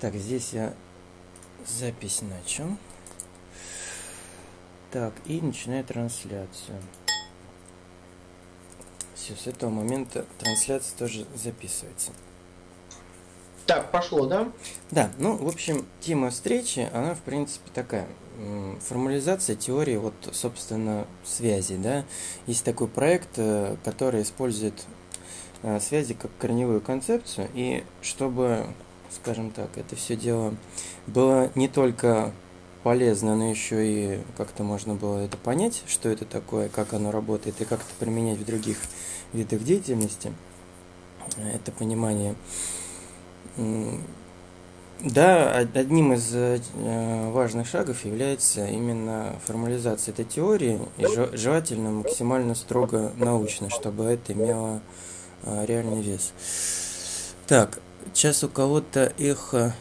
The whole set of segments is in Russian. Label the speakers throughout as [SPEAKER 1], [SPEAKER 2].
[SPEAKER 1] Так, здесь я запись начал. Так, и начинаю трансляцию. Все, с этого момента трансляция тоже записывается.
[SPEAKER 2] Так, пошло, да?
[SPEAKER 1] Да, ну, в общем, тема встречи, она, в принципе, такая. Формализация теории, вот, собственно, связи, да. Есть такой проект, э, который использует э, связи как корневую концепцию, и чтобы, скажем так, это все дело было не только полезно, но еще и как-то можно было это понять, что это такое, как оно работает и как это применять в других видах деятельности. Это понимание да, одним из э, важных шагов является именно формализация этой теории, и желательно максимально строго научно, чтобы это имело э, реальный вес. Так, сейчас у кого-то эхо,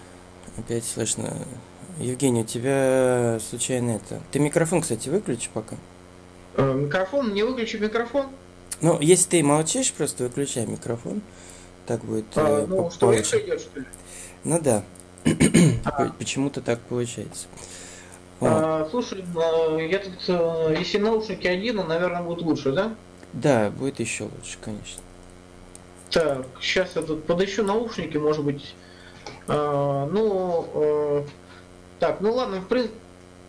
[SPEAKER 1] опять слышно. Евгений, у тебя случайно это... Ты микрофон, кстати, выключи пока.
[SPEAKER 2] Э, микрофон? Не выключи микрофон?
[SPEAKER 1] Ну, если ты молчишь, просто выключай микрофон. Так будет
[SPEAKER 2] а, ну, что идет, что ли?
[SPEAKER 1] Ну да. Почему-то так получается.
[SPEAKER 2] А, слушай, а, я тут, э, если наушники один, наверное, будет лучше, да?
[SPEAKER 1] Да, будет еще лучше, конечно.
[SPEAKER 2] Так, сейчас я тут подыщу наушники, может быть. А, ну, а, так, ну ладно, в принципе.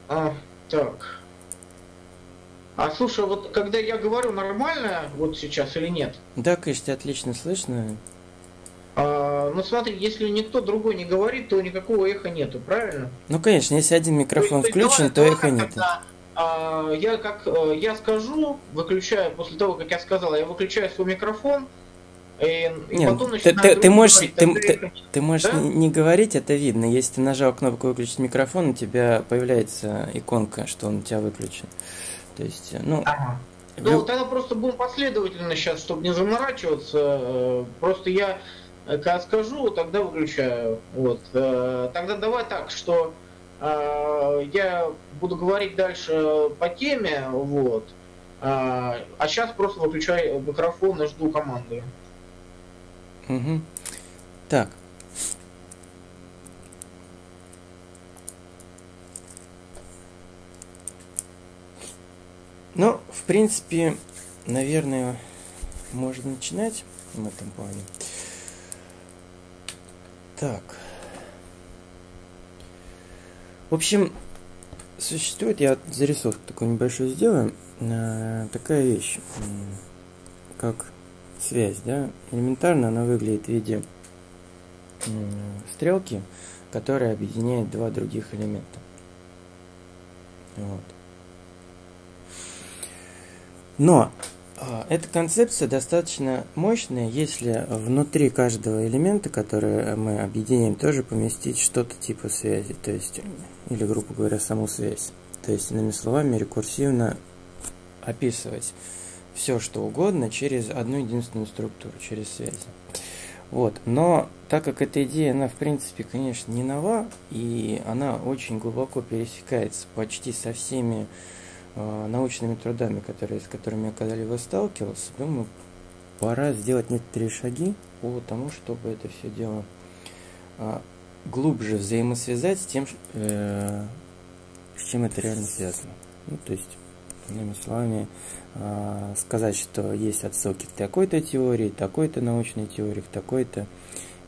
[SPEAKER 2] А, так. А слушай, вот когда я говорю нормально, вот сейчас или нет?
[SPEAKER 1] Да, конечно, отлично слышно.
[SPEAKER 2] А, ну смотри, если никто другой не говорит, то никакого эха нету, правильно?
[SPEAKER 1] Ну конечно, если один микрофон то, включен, то, то эха нет. Когда,
[SPEAKER 2] а, я как э, я скажу, выключаю после того, как я сказал, я выключаю свой микрофон. И, и
[SPEAKER 1] Нет, потом ты, ты, ты можешь, говорить, ты, ты, ты можешь да? не, не говорить, это видно. Если ты нажал кнопку выключить микрофон, у тебя появляется иконка, что он у тебя выключен. То есть, э, ну.
[SPEAKER 2] Ага. Ну, тогда просто будем последовательно сейчас, чтобы не заморачиваться. Э, просто я когда скажу, тогда выключаю. Вот. Э, тогда давай так, что э, я буду говорить дальше по теме, вот. А, а сейчас просто выключаю микрофон и жду команды.
[SPEAKER 1] Угу. Так. Ну, в принципе, наверное, можно начинать в этом плане. Так. В общем, существует, я зарисовку такой небольшой сделаю, э, такая вещь, как связь, да, элементарно она выглядит в виде стрелки, которая объединяет два других элемента. Вот. Но а, эта концепция достаточно мощная, если внутри каждого элемента, который мы объединяем, тоже поместить что-то типа связи, то есть, или, грубо говоря, саму связь. То есть, иными словами, рекурсивно описывать все, что угодно через одну единственную структуру, через связи. Вот. Но так как эта идея, она в принципе, конечно, не нова, и она очень глубоко пересекается почти со всеми Э, научными трудами, которые, с которыми я когда-либо сталкивался, думаю, пора сделать некоторые шаги по тому, чтобы это все дело а, глубже взаимосвязать с тем, э, с чем это реально связано. Ну, то есть, иными словами, э, сказать, что есть отсылки к такой-то теории, такой-то научной теории, к такой-то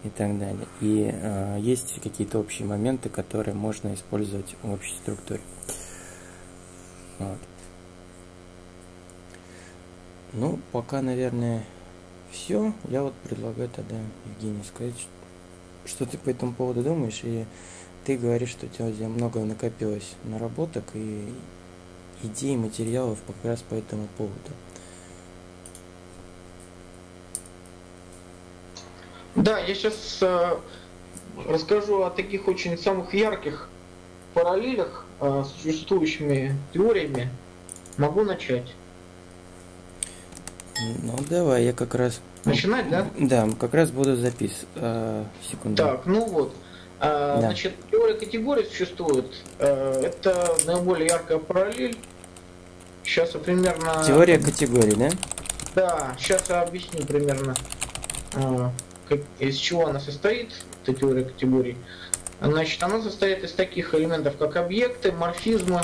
[SPEAKER 1] и так далее. И э, есть какие-то общие моменты, которые можно использовать в общей структуре. Вот. Ну, пока, наверное, все. Я вот предлагаю тогда, Евгений, сказать, что ты по этому поводу думаешь. И ты говоришь, что у тебя много накопилось наработок и идей, материалов как раз по этому поводу.
[SPEAKER 2] Да, я сейчас э, расскажу о таких очень самых ярких параллелях э, с существующими теориями. Могу начать.
[SPEAKER 1] Ну давай, я как раз.
[SPEAKER 2] Начинать, да?
[SPEAKER 1] Да, как раз буду записывать. А, секунду.
[SPEAKER 2] Так, ну вот. А, да. Значит, теория категорий существует. А, это наиболее яркая параллель. Сейчас я примерно.
[SPEAKER 1] Теория категорий, да?
[SPEAKER 2] Да, сейчас я объясню примерно, а, как, из чего она состоит, эта теория категорий. Значит, она состоит из таких элементов, как объекты, морфизмы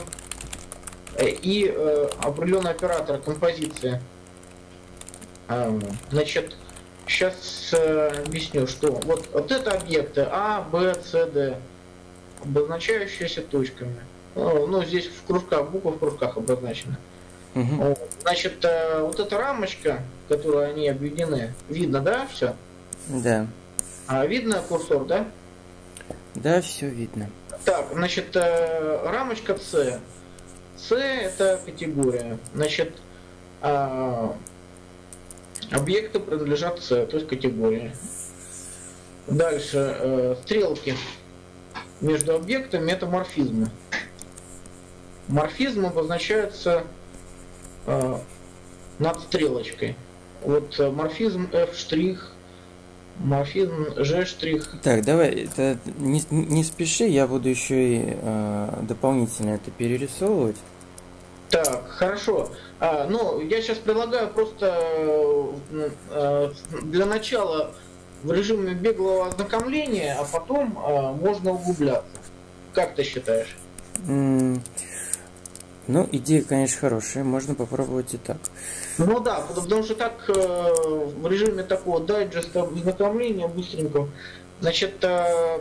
[SPEAKER 2] э, и э, определенный оператор композиции. Э, значит, сейчас э, объясню, что вот, вот это объекты А, Б, С, Д, обозначающиеся точками. Ну, ну здесь в кружках, буквы в кружках обозначены. Угу. Значит, э, вот эта рамочка, в которой они объединены, видно, да, все?
[SPEAKER 1] Да.
[SPEAKER 2] А видно курсор, да?
[SPEAKER 1] Да, все видно.
[SPEAKER 2] Так, значит, э, рамочка С. С это категория. Значит, э, объекты принадлежат С, то есть категория. Дальше, э, стрелки между объектами это. Морфизм обозначается э, над стрелочкой. Вот э, морфизм F штрих Морфизм G штрих.
[SPEAKER 1] Так, давай, это не, не спеши, я буду еще и э, дополнительно это перерисовывать.
[SPEAKER 2] Так, хорошо. А, ну, я сейчас предлагаю просто э, для начала в режиме беглого ознакомления, а потом э, можно углубляться. Как ты считаешь?
[SPEAKER 1] Mm. Ну, идея, конечно, хорошая, можно попробовать и так.
[SPEAKER 2] Ну да, потому что так э, в режиме такого дайджеста ознакомления быстренько. Значит, э,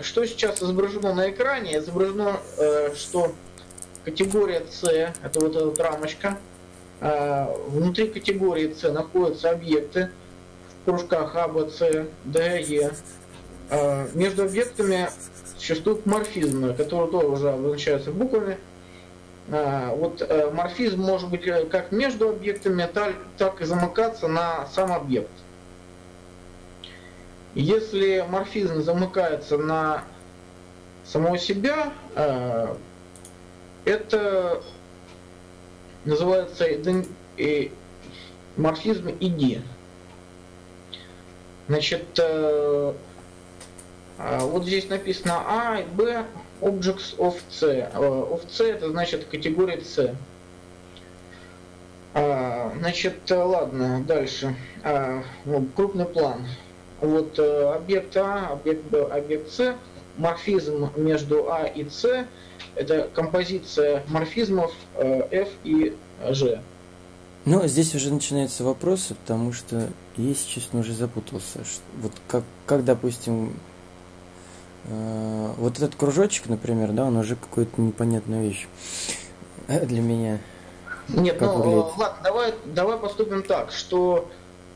[SPEAKER 2] что сейчас изображено на экране? Изображено, э, что категория С, это вот эта рамочка, внутри категории С находятся объекты в кружках А, Б, С, Д, Е. Между объектами существуют морфизмы, которые тоже обозначаются буквами. А, вот э, морфизм может быть э, как между объектами, так и замыкаться на сам объект. Если морфизм замыкается на самого себя, э, это называется морфизм ID. Значит, вот здесь написано А и Б Objects of C. Of C это значит категория C. А, значит, ладно, дальше. А, ну, крупный план. Вот э, объект А, объект Б, объект С. Морфизм между А и С. Это композиция морфизмов э, F и G.
[SPEAKER 1] Ну, здесь уже начинаются вопросы, потому что я, если честно, уже запутался. Вот как, как допустим, Э, вот этот кружочек, например, да, он уже какую-то непонятную вещь для меня.
[SPEAKER 2] Нет, ну выглядит. ладно, давай, давай поступим так, что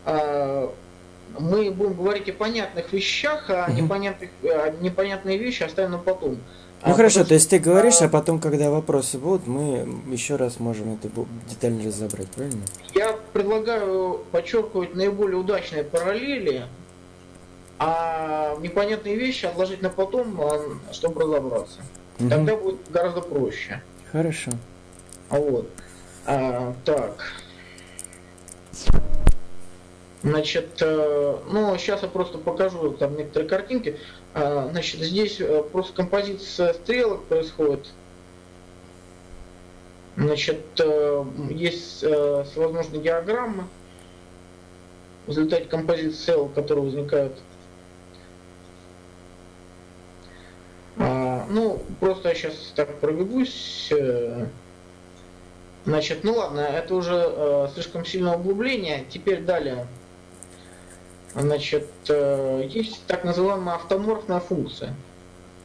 [SPEAKER 2] э, мы будем говорить о понятных вещах, а непонятных, а непонятные вещи оставим на потом.
[SPEAKER 1] Ну а хорошо, то есть ты говоришь, а, а потом, когда вопросы будут, мы еще раз можем это детально разобрать, правильно?
[SPEAKER 2] Я предлагаю подчеркивать наиболее удачные параллели а непонятные вещи отложить на потом, а, чтобы разобраться. Угу. Тогда будет гораздо проще.
[SPEAKER 1] Хорошо.
[SPEAKER 2] Вот. А, так. Значит, э, ну, сейчас я просто покажу там некоторые картинки. А, значит, здесь э, просто композиция стрелок происходит. Значит, э, есть всевозможные диаграммы в результате композиции цел, которые возникают А, ну, просто я сейчас так пробегусь. Э, значит, ну ладно, это уже э, слишком сильное углубление. Теперь далее. Значит, э, есть так называемая автоморфная функция.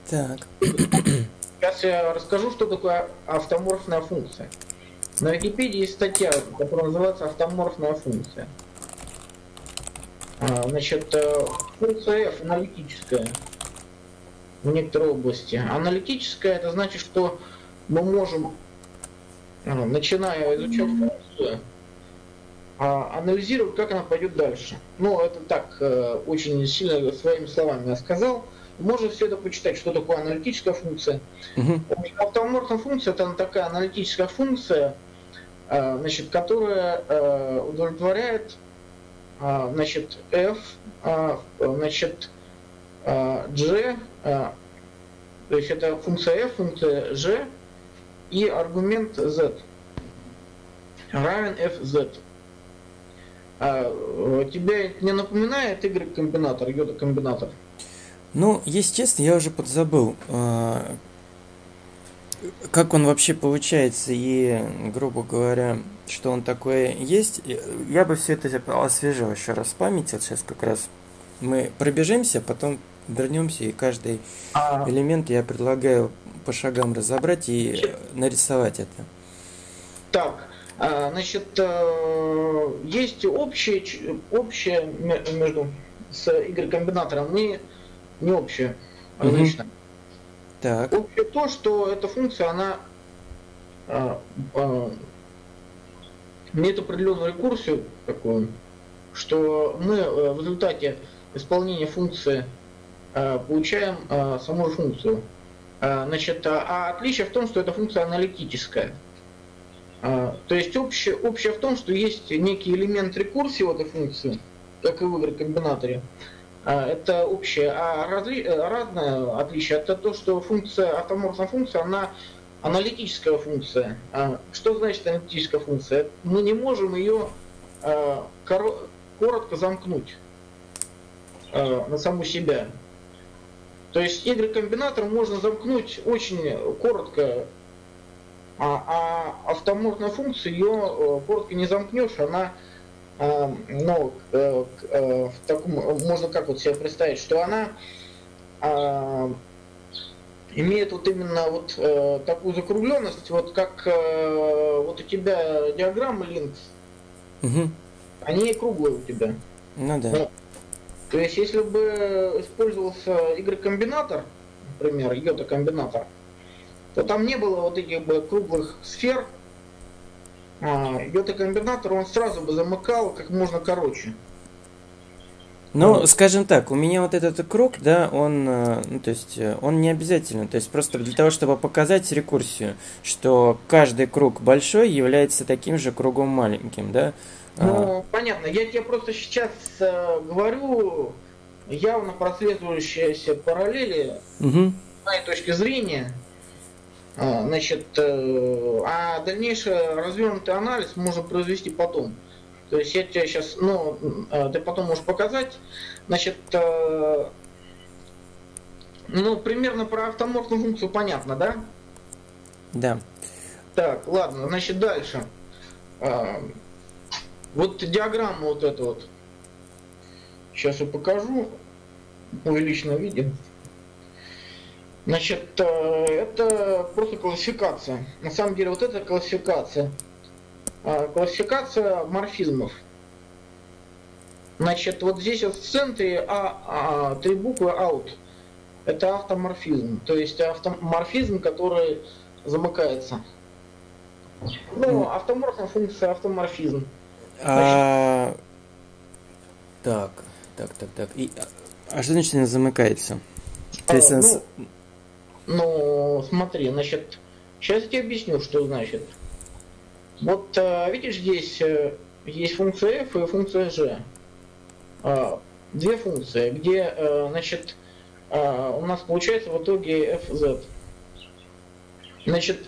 [SPEAKER 1] Так.
[SPEAKER 2] Сейчас я расскажу, что такое автоморфная функция. На Википедии есть статья, которая называется автоморфная функция. А, значит, э, функция f аналитическая в некоторой области. Аналитическая это значит, что мы можем, ну, начиная изучать функцию, а, анализировать, как она пойдет дальше. Ну, это так, э, очень сильно своими словами я сказал. Можно все это почитать, что такое аналитическая функция. Uh-huh. Автоморфная функция это такая аналитическая функция, э, значит, которая э, удовлетворяет значит, f, значит, g а, то есть это функция f, функция g и аргумент z равен fz. А, тебя не напоминает y-комбинатор, йода-комбинатор?
[SPEAKER 1] Ну, если честно, я уже подзабыл, а, как он вообще получается и, грубо говоря, что он такое есть. Я бы все это освежил еще раз в памяти. Вот сейчас как раз мы пробежимся, потом вернемся, и каждый а... элемент я предлагаю по шагам разобрать и нарисовать это.
[SPEAKER 2] Так, значит, э, есть общее, общее между с Y-комбинатором, не, не общее, различное. Так. Общее то, что эта функция, она а, а, имеет определенную рекурсию такую, что мы э, в результате исполнения функции э, получаем саму функцию. Значит, а отличие в том, что эта функция аналитическая. То есть общее, общее в том, что есть некий элемент рекурсии в этой функции, как и в Y-комбинаторе. Это общее. А разли... разное отличие это то, что функция, автоморфная функция, она аналитическая функция. А что значит аналитическая функция? Мы не можем ее а, коротко замкнуть а, на саму себя. То есть Y-комбинатор можно замкнуть очень коротко, а, а автоморфная функция ее коротко не замкнешь, она ну, э, э, в таком, можно как вот себе представить, что она имеет вот именно вот э, такую закругленность, вот как э, вот у тебя диаграммы Linux, угу. они круглые у тебя.
[SPEAKER 1] Ну да. Ну,
[SPEAKER 2] то есть, если бы использовался Y-комбинатор, например, йота-комбинатор, то там не было вот этих бы круглых сфер. А, йота-комбинатор он сразу бы замыкал как можно короче.
[SPEAKER 1] Ну, скажем так, у меня вот этот круг, да, он, э, ну, то есть, э, он не обязательно, то есть, просто для того, чтобы показать рекурсию, что каждый круг большой является таким же кругом маленьким, да.
[SPEAKER 2] Ну, а... понятно, я тебе просто сейчас э, говорю явно прослеживающиеся параллели, угу. с моей точки зрения, значит, э, а дальнейший развернутый анализ можно произвести потом. То есть я тебе сейчас, ну, э, ты потом можешь показать, значит, э, ну, примерно про автоморфную функцию понятно, да?
[SPEAKER 1] Да.
[SPEAKER 2] Так, ладно, значит, дальше. Э, вот диаграмма вот эта вот. Сейчас я покажу в увеличенном виде. Значит, это просто классификация. На самом деле, вот эта классификация – а, классификация морфизмов. Значит, вот здесь вот в центре а, а, три буквы out. Это автоморфизм. То есть автоморфизм, который замыкается. Ну, автоморфная функция автоморфизм.
[SPEAKER 1] А... Так, так, так, так. И... А что значит замыкается?
[SPEAKER 2] То а, есть а, ну, ну, смотри, значит, сейчас я тебе объясню, что значит. Вот э, видишь, здесь э, есть функция f и функция g. А, две функции, где, э, значит, у нас получается в итоге fz. Значит,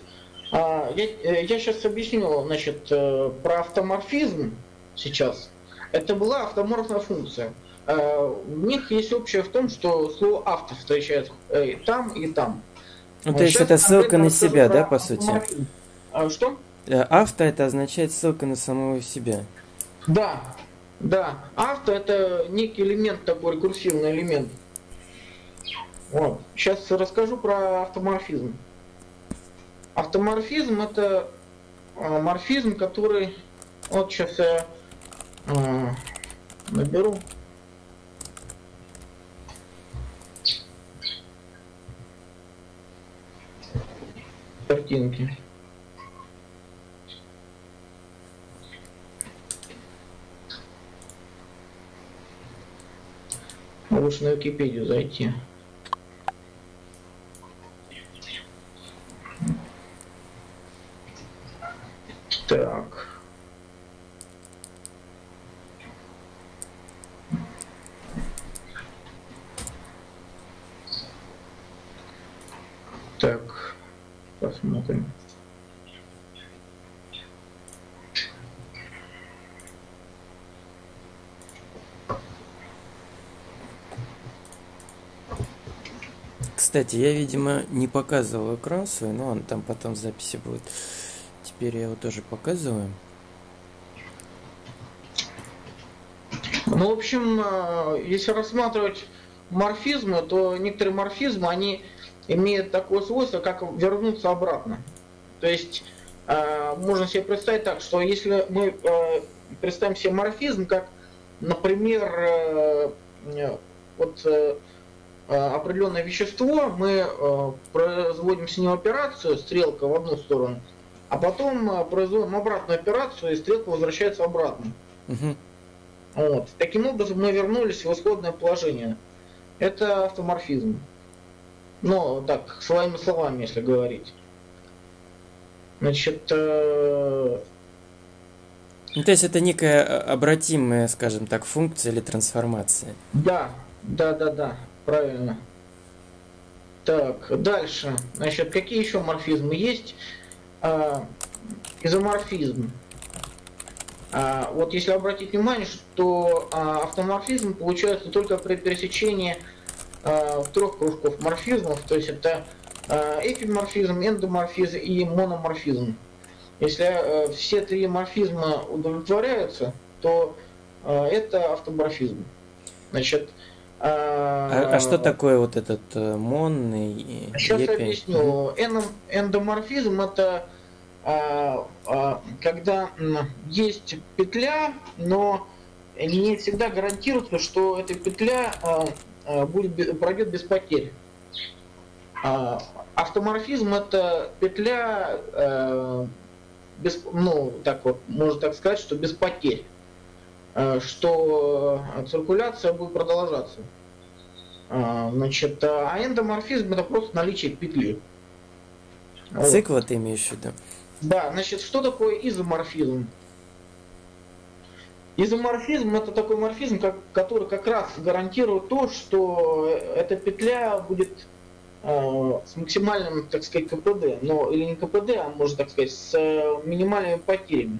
[SPEAKER 2] а, я, я сейчас объясню, значит, про автоморфизм сейчас. Это была автоморфная функция. У них есть общее в том, что слово авто встречается и там, и там.
[SPEAKER 1] Ну, то есть это ссылка на себя, да, по сути?
[SPEAKER 2] Что?
[SPEAKER 1] Э, авто это означает ссылка на самого себя.
[SPEAKER 2] Да, да. Авто это некий элемент, такой рекурсивный элемент. Вот. Сейчас расскажу про автоморфизм. Автоморфизм это а, морфизм, который... Вот сейчас я э, наберу. Картинки. Лучше на Википедию зайти. Так. Так, посмотрим.
[SPEAKER 1] Кстати, я, видимо, не показывал экран свой, но он там потом в записи будет. Теперь я его тоже показываю.
[SPEAKER 2] Ну, в общем, э, если рассматривать морфизмы, то некоторые морфизмы, они имеют такое свойство, как вернуться обратно. То есть э, можно себе представить так, что если мы э, представим себе морфизм, как, например, вот определенное вещество, мы производим с ним операцию, стрелка в одну сторону, а потом производим обратную операцию, и стрелка возвращается обратно. Угу. Вот. Таким образом мы вернулись в исходное положение. Это автоморфизм. Ну, так, своими словами, если говорить. Значит, э...
[SPEAKER 1] ну, то есть это некая э, обратимая, скажем так, функция или трансформация.
[SPEAKER 2] Да, да, да, да, правильно. Так, дальше. Значит, какие еще морфизмы есть? А, изоморфизм. А, вот если обратить внимание, что а, автоморфизм получается только при пересечении а, трех кружков морфизмов, то есть это эфиморфизм, эндоморфизм и мономорфизм. Если все три морфизма удовлетворяются, то это автоморфизм. Значит,
[SPEAKER 1] а, а что такое вот этот э, мон и
[SPEAKER 2] Сейчас епи? объясню. Эндоморфизм это когда есть петля, но не всегда гарантируется, что эта петля будет, пройдет без потерь. Автоморфизм это петля, без, ну, так вот, можно так сказать, что без потерь, что циркуляция будет продолжаться. Значит, а эндоморфизм это просто наличие петли.
[SPEAKER 1] Цикл вот. ты имеешь в виду?
[SPEAKER 2] Да, значит, что такое изоморфизм? Изоморфизм это такой морфизм, как, который как раз гарантирует то, что эта петля будет э, с максимальным, так сказать, КПД, но или не КПД, а можно так сказать, с э, минимальными потерями.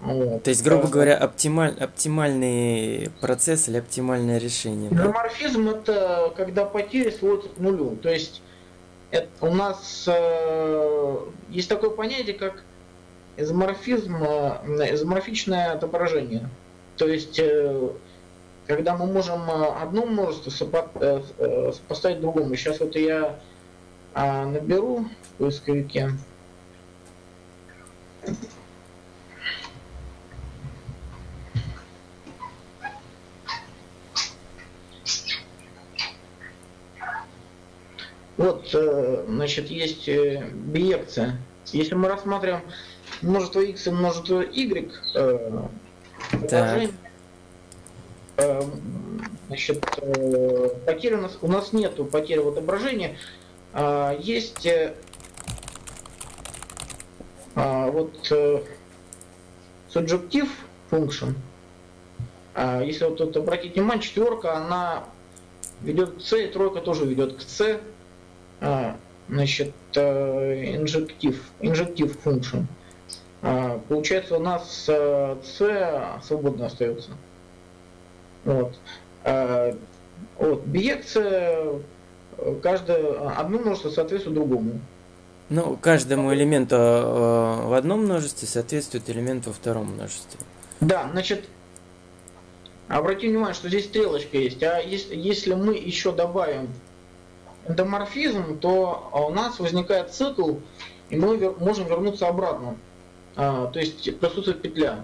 [SPEAKER 1] Вот. То есть, грубо говоря, оптималь, оптимальный процесс или оптимальное решение.
[SPEAKER 2] Изоморфизм да? это когда потери сводятся к нулю. То есть это, у нас э, есть такое понятие, как изоморфизм, изоморфичное отображение. То есть, э, когда мы можем э, одно множество сопо, э, другому. Сейчас вот я э, наберу в поисковике. Вот, значит, есть биекция. Если мы рассматриваем множество x и множество y, э, значит, потери у нас, у нас нету потери в отображении. А, есть а, вот subjective function. А, если вот тут обратить внимание, четверка, она ведет к c, и тройка тоже ведет к c. А, значит, инжектив, инжектив function. А, получается, у нас э, свободно остается. Вот. А, вот. Биекция, каждое, одно множество соответствует другому.
[SPEAKER 1] Ну, каждому элементу э, в одном множестве соответствует элемент во втором множестве.
[SPEAKER 2] Да, значит, обратите внимание, что здесь стрелочка есть. А если, если мы еще добавим эндоморфизм, то у нас возникает цикл, и мы можем вернуться обратно. А, то есть присутствует петля.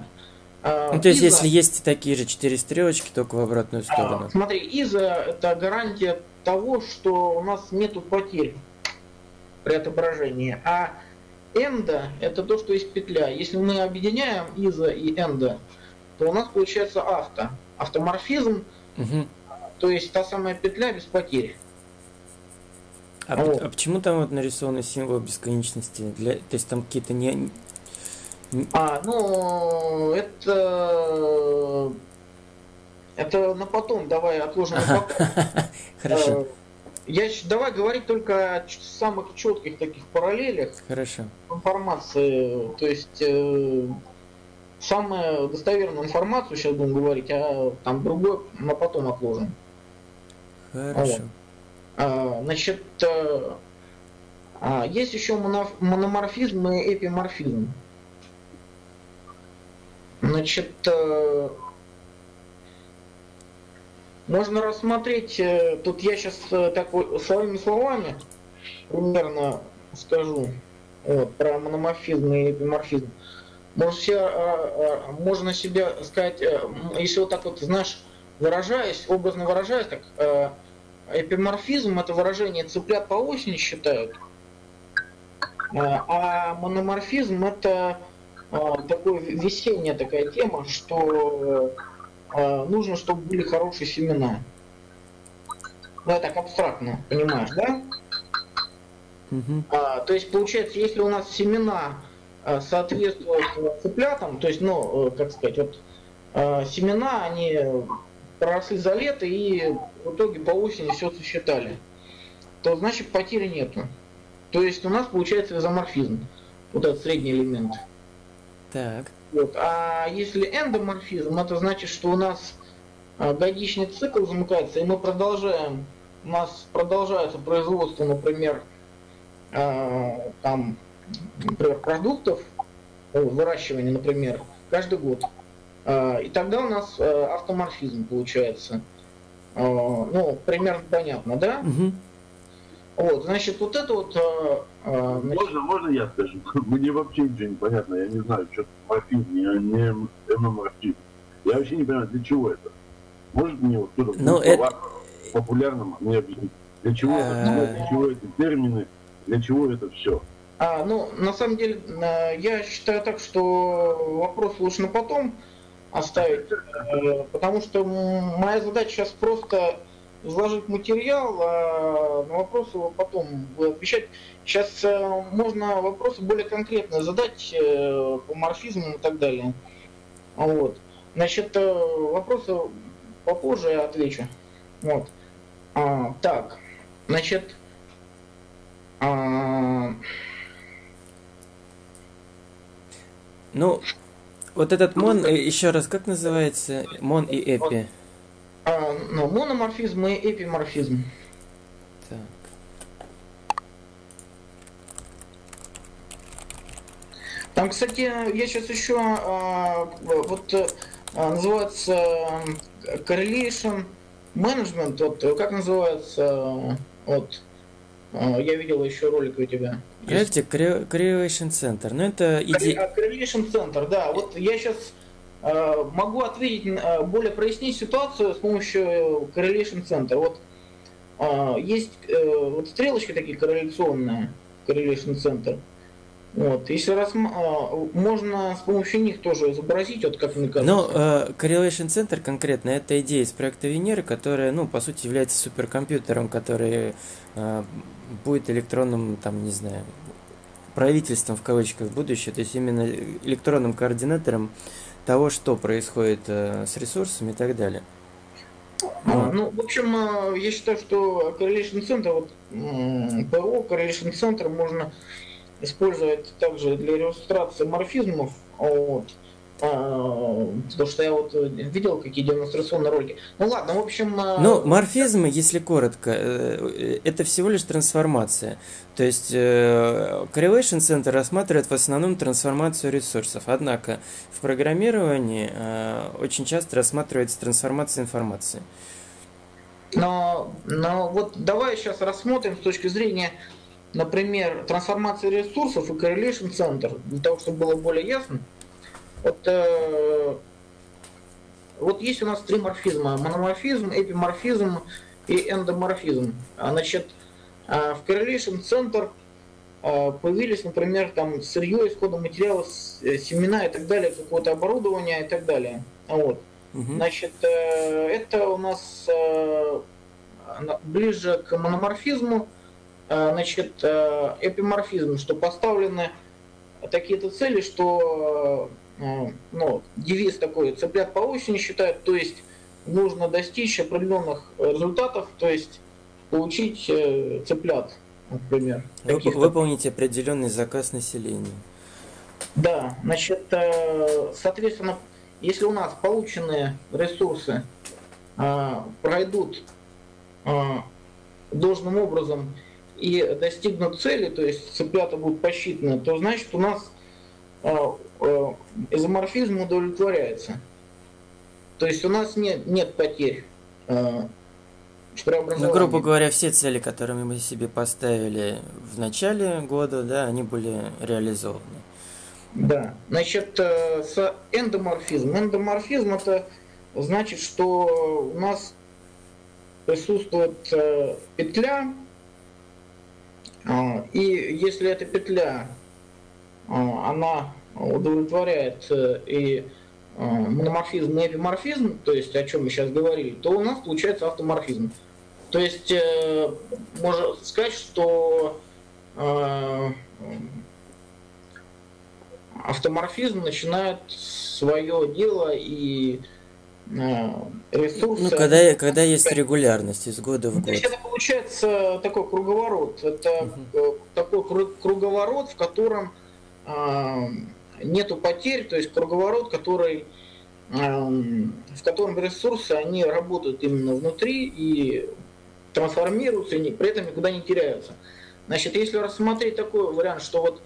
[SPEAKER 1] А, ну, то есть, если есть такие же четыре стрелочки, только в обратную сторону.
[SPEAKER 2] А, смотри, изо это гарантия того, что у нас нету потерь при отображении. А энда это то, что есть петля. Если мы объединяем изо и энда, то у нас получается авто. Автоморфизм, угу. то есть та самая петля без потерь.
[SPEAKER 1] А, а почему там вот нарисованы символ бесконечности? Для, то есть там какие-то не...
[SPEAKER 2] А, ну, это... Это на потом, давай отложим на потом.
[SPEAKER 1] Хорошо. Э,
[SPEAKER 2] я давай говорить только о самых четких таких параллелях.
[SPEAKER 1] Хорошо.
[SPEAKER 2] Информации, то есть э, самую достоверную информацию сейчас будем говорить, а там другое на потом отложим.
[SPEAKER 1] Хорошо. Вот.
[SPEAKER 2] Значит, есть еще мономорфизм и эпиморфизм. Значит, можно рассмотреть, э, тут я сейчас э, так своими словами примерно скажу вот, про мономорфизм и эпиморфизм. Можно, себе, а, а, можно себе сказать, э, если вот так вот, знаешь, выражаясь, образно выражаясь, так, эпиморфизм это выражение цыплят по осени считают, а мономорфизм это такой весенняя такая тема, что э, нужно, чтобы были хорошие семена. Ну, так абстрактно, понимаешь, да? Угу. А, то есть, получается, если у нас семена а, соответствуют цыплятам, то есть, ну, э, как сказать, вот а, семена, они проросли за лето и в итоге по осени все сосчитали, то значит потери нету. То есть у нас получается изоморфизм, вот этот средний элемент.
[SPEAKER 1] Так.
[SPEAKER 2] Вот. А если эндоморфизм, это значит, что у нас а, годичный цикл замыкается, и мы продолжаем, у нас продолжается производство, например, а, там, например, продуктов, выращивания, например, каждый год. А, и тогда у нас автоморфизм получается. Ну, примерно понятно, да? Угу. Вот, значит, вот это вот... Э,
[SPEAKER 3] э, значит... Можно, можно я скажу? Мне вообще ничего не понятно, я не знаю, что морфизм, я не эмоморфизм. Я вообще не понимаю, для чего это. Может мне вот кто-то ну, это... популярным мне объяснить, для чего это, э. для чего эти термины, для чего это все?
[SPEAKER 2] А, ну, на самом деле, э, я считаю так, что вопрос лучше на потом оставить, потому что моя задача сейчас просто изложить материал, а на вопросы потом отвечать. Сейчас э, можно вопросы более конкретно задать э, по морфизму и так далее. Вот. Значит, э, вопросы попозже я отвечу. Вот. А, так, значит, а...
[SPEAKER 1] ну, вот этот мон, еще раз, как называется? Мон и эпи.
[SPEAKER 2] А, ну, мономорфизм и эпиморфизм. Так. Там, кстати, я сейчас еще а, вот а, называется correlation management, вот как называется, вот я видел еще ролик у тебя.
[SPEAKER 1] Проекте Correlation Center. Ну это идея.
[SPEAKER 2] Correlation Center, да. Вот я сейчас Э, могу ответить, э, более прояснить ситуацию с помощью Correlation Center. Вот э, есть вот стрелочки такие корреляционные, Correlation Center. Вот. Если раз, можно с помощью них тоже изобразить, вот как мне кажется.
[SPEAKER 1] Ну, Correlation Center конкретно это идея из проекта Венеры, которая, ну, по сути, является суперкомпьютером, который будет электронным, там, не знаю, правительством в кавычках будущее, то есть именно электронным координатором того, что происходит э, с ресурсами и так далее.
[SPEAKER 2] А, ну, в общем, э, я считаю, что Correlation Center, вот ПО Correlation Center можно использовать также для иллюстрации морфизмов. Вот. А, потому что я вот видел какие демонстрационные ролики. Ну ладно, в общем...
[SPEAKER 1] Ну, морфизмы, если коротко, э, это всего лишь трансформация. То есть э, Correlation Center рассматривает в основном трансформацию ресурсов. Однако в программировании э, очень часто рассматривается трансформация информации.
[SPEAKER 2] Но, но вот давай сейчас рассмотрим с точки зрения, например, трансформации ресурсов и Correlation Center, для того, чтобы было более ясно. Вот, э, вот есть у нас три морфизма. Мономорфизм, эпиморфизм и эндоморфизм. А, значит, э, в Correlation Center э, появились, например, там сырье, исходные материалы, э, семена и так далее, какое-то оборудование и так далее. Вот. Угу. Значит, э, это у нас э, ближе к мономорфизму, значит, эпиморфизм, что поставлены такие-то цели, что ну, девиз такой, цыплят по осени считают, то есть нужно достичь определенных результатов, то есть получить э, цыплят, например.
[SPEAKER 1] Вы, выполнить определенный заказ населения.
[SPEAKER 2] Да, значит, э, соответственно, если у нас полученные ресурсы э, пройдут должным образом и достигнут цели, то есть цыплята будут посчитаны, то значит у нас изоморфизм удовлетворяется. То есть у нас нет, нет потерь.
[SPEAKER 1] Ну, грубо говоря, все цели, которые мы себе поставили в начале года, да, они были реализованы.
[SPEAKER 2] Да, значит, э, с эндоморфизм. Эндоморфизм это значит, что у нас присутствует э, петля, и если эта петля, она удовлетворяет э, и мономорфизм и эпиморфизм, то есть о чем мы сейчас говорили, то у нас получается автоморфизм. То есть можно сказать, что автоморфизм начинает свое дело и
[SPEAKER 1] э, ресурсы... Ну, когда, когда есть регулярность из года в год. То есть
[SPEAKER 2] это получается такой круговорот. Это угу. такой круговорот, в котором э, нету потерь, то есть круговорот, который, э, в котором ресурсы, они работают именно внутри и трансформируются, и при этом никуда не теряются. Значит, если рассмотреть такой вариант, что вот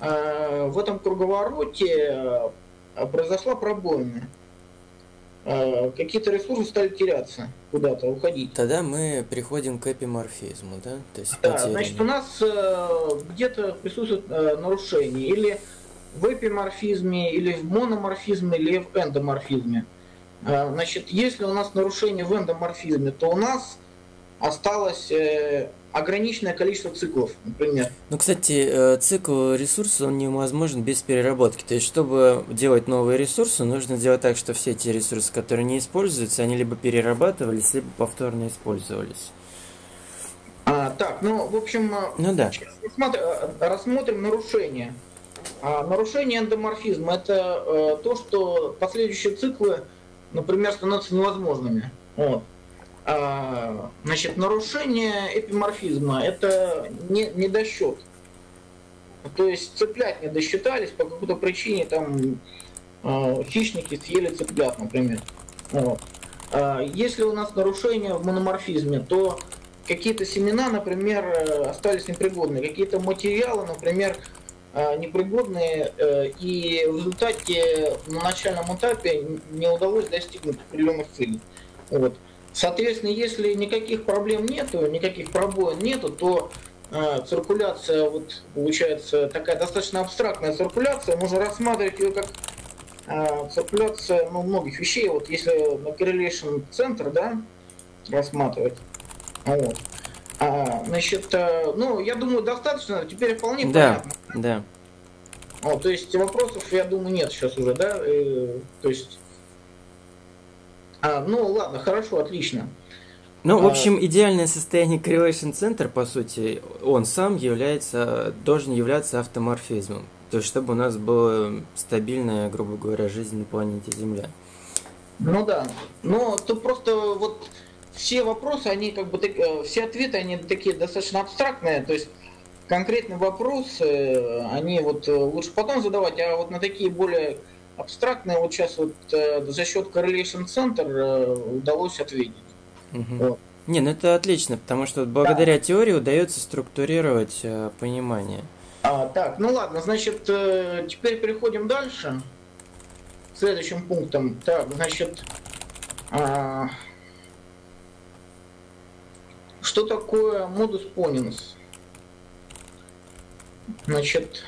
[SPEAKER 2] Э, в этом круговороте э, произошла пробоина. Э, какие-то ресурсы стали теряться, куда-то уходить.
[SPEAKER 1] Тогда мы приходим к эпиморфизму, да?
[SPEAKER 2] То есть да, потерями. значит, у нас где-то присутствует нарушение или в эпиморфизме, или в мономорфизме, или в эндоморфизме. Значит, если у нас нарушение в эндоморфизме, то у нас осталось ограниченное количество циклов, например.
[SPEAKER 1] Ну, кстати, э, цикл ресурсов, он невозможен без переработки. То есть, чтобы делать новые ресурсы, нужно сделать так, что все те ресурсы, которые не используются, они либо перерабатывались, либо повторно использовались.
[SPEAKER 2] А, так, ну, в общем, э,
[SPEAKER 1] ну, да.
[SPEAKER 2] рассмотрим, э, рассмотрим нарушения. А, нарушение эндоморфизма – это э, то, что последующие циклы, например, становятся невозможными. Вот. А, значит, нарушение эпиморфизма – это не, недосчет. То есть цыплят не досчитались по какой-то причине, там э, хищники съели цыплят, например. Вот. А если у нас нарушение в мономорфизме, то какие-то семена, например, остались непригодны, какие-то материалы, например, непригодные, э, и в результате на начальном этапе не удалось достигнуть определенных целей. Вот. Соответственно, если никаких проблем нету, никаких пробоин нету, то э, циркуляция, вот получается такая достаточно абстрактная циркуляция, можно рассматривать ее как э, циркуляция ну, многих вещей. Вот если на correlation центр, да, рассматривать. Вот. А, значит, э, ну, я думаю, достаточно, теперь вполне
[SPEAKER 1] да, понятно. Да.
[SPEAKER 2] Вот, то есть вопросов, я думаю, нет сейчас уже, да? Э, то есть а, ну ладно, хорошо, отлично.
[SPEAKER 1] Ну, в а, общем, идеальное состояние Correlation Center, по сути, он сам является, должен являться автоморфизмом. То есть, чтобы у нас была стабильная, грубо говоря, жизнь на планете Земля.
[SPEAKER 2] Ну да. Но тут просто вот все вопросы, они как бы, э, все ответы, они такие достаточно абстрактные. То есть, конкретный вопрос, они вот э, лучше потом задавать, а вот на такие более абстрактное вот сейчас вот э, за счет Correlation Center э, удалось ответить.
[SPEAKER 1] Угу. Вот. Не, ну это отлично, потому что благодаря да. теории удается структурировать э, понимание.
[SPEAKER 2] А, так, ну ладно, значит, э, теперь переходим дальше. Следующим пунктом. Так, значит, а, что такое модус понинус? Значит,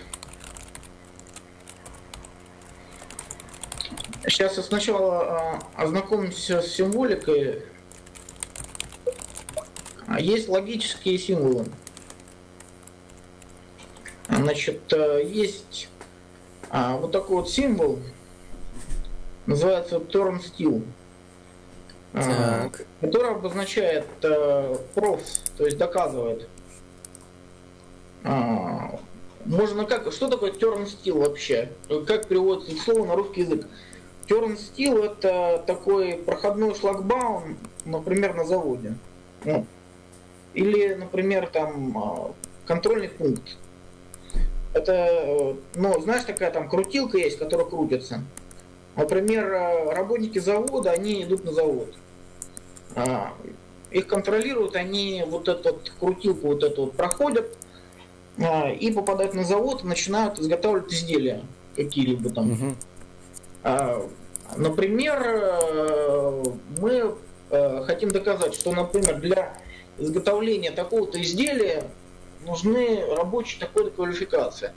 [SPEAKER 2] Сейчас я сначала э, ознакомимся с символикой. А, есть логические символы. Значит, э, есть а, вот такой вот символ, называется turn steel, а, который обозначает а, proofs, то есть доказывает. А, можно как, что такое turn steel вообще? Как переводится слово на русский язык? Тернстил это такой проходной шлагбаум, например, на заводе. Ну, или, например, там а, контрольный пункт. Это, э, ну, знаешь, такая там крутилка есть, которая крутится. Например, э, работники завода, они идут на завод. А, их контролируют, они вот эту крутилку вот эту вот проходят а, и попадают на завод и начинают изготавливать изделия какие-либо там. Угу. Например, э, мы э, хотим доказать, что, например, для изготовления такого-то изделия нужны рабочие такой-то квалификации.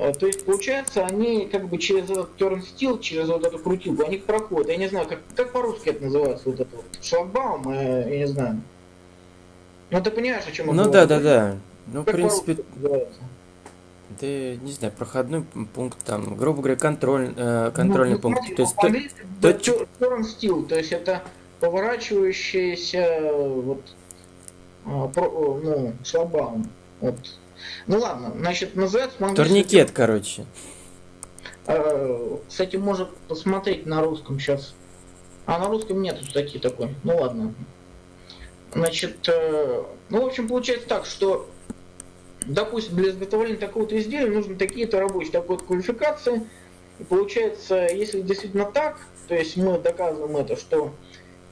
[SPEAKER 2] Э, то есть, получается, они как бы через этот тернстил, через вот эту крутилку, они проходят. Я не знаю, как, как по-русски это называется, вот этот вот шлагбаум, я, я не знаю. Ну, ты понимаешь, о чем
[SPEAKER 1] я Ну, говорю? да, да, да. Ну, как в принципе, да, не знаю, проходной пункт, там, грубо говоря, контроль, э, контрольный ну, пункт.
[SPEAKER 2] то есть, то, то, turn то есть это поворачивающийся вот, а, про, ну, шлагбаум. Вот. Ну ладно, значит, называется
[SPEAKER 1] Турникет, короче.
[SPEAKER 2] Э, кстати, может посмотреть на русском сейчас. А на русском нет статьи такой. Ну ладно. Значит, э, ну, в общем, получается так, что допустим, для изготовления такого-то изделия нужны такие-то рабочие, такой-то квалификации. И получается, если действительно так, то есть мы доказываем это, что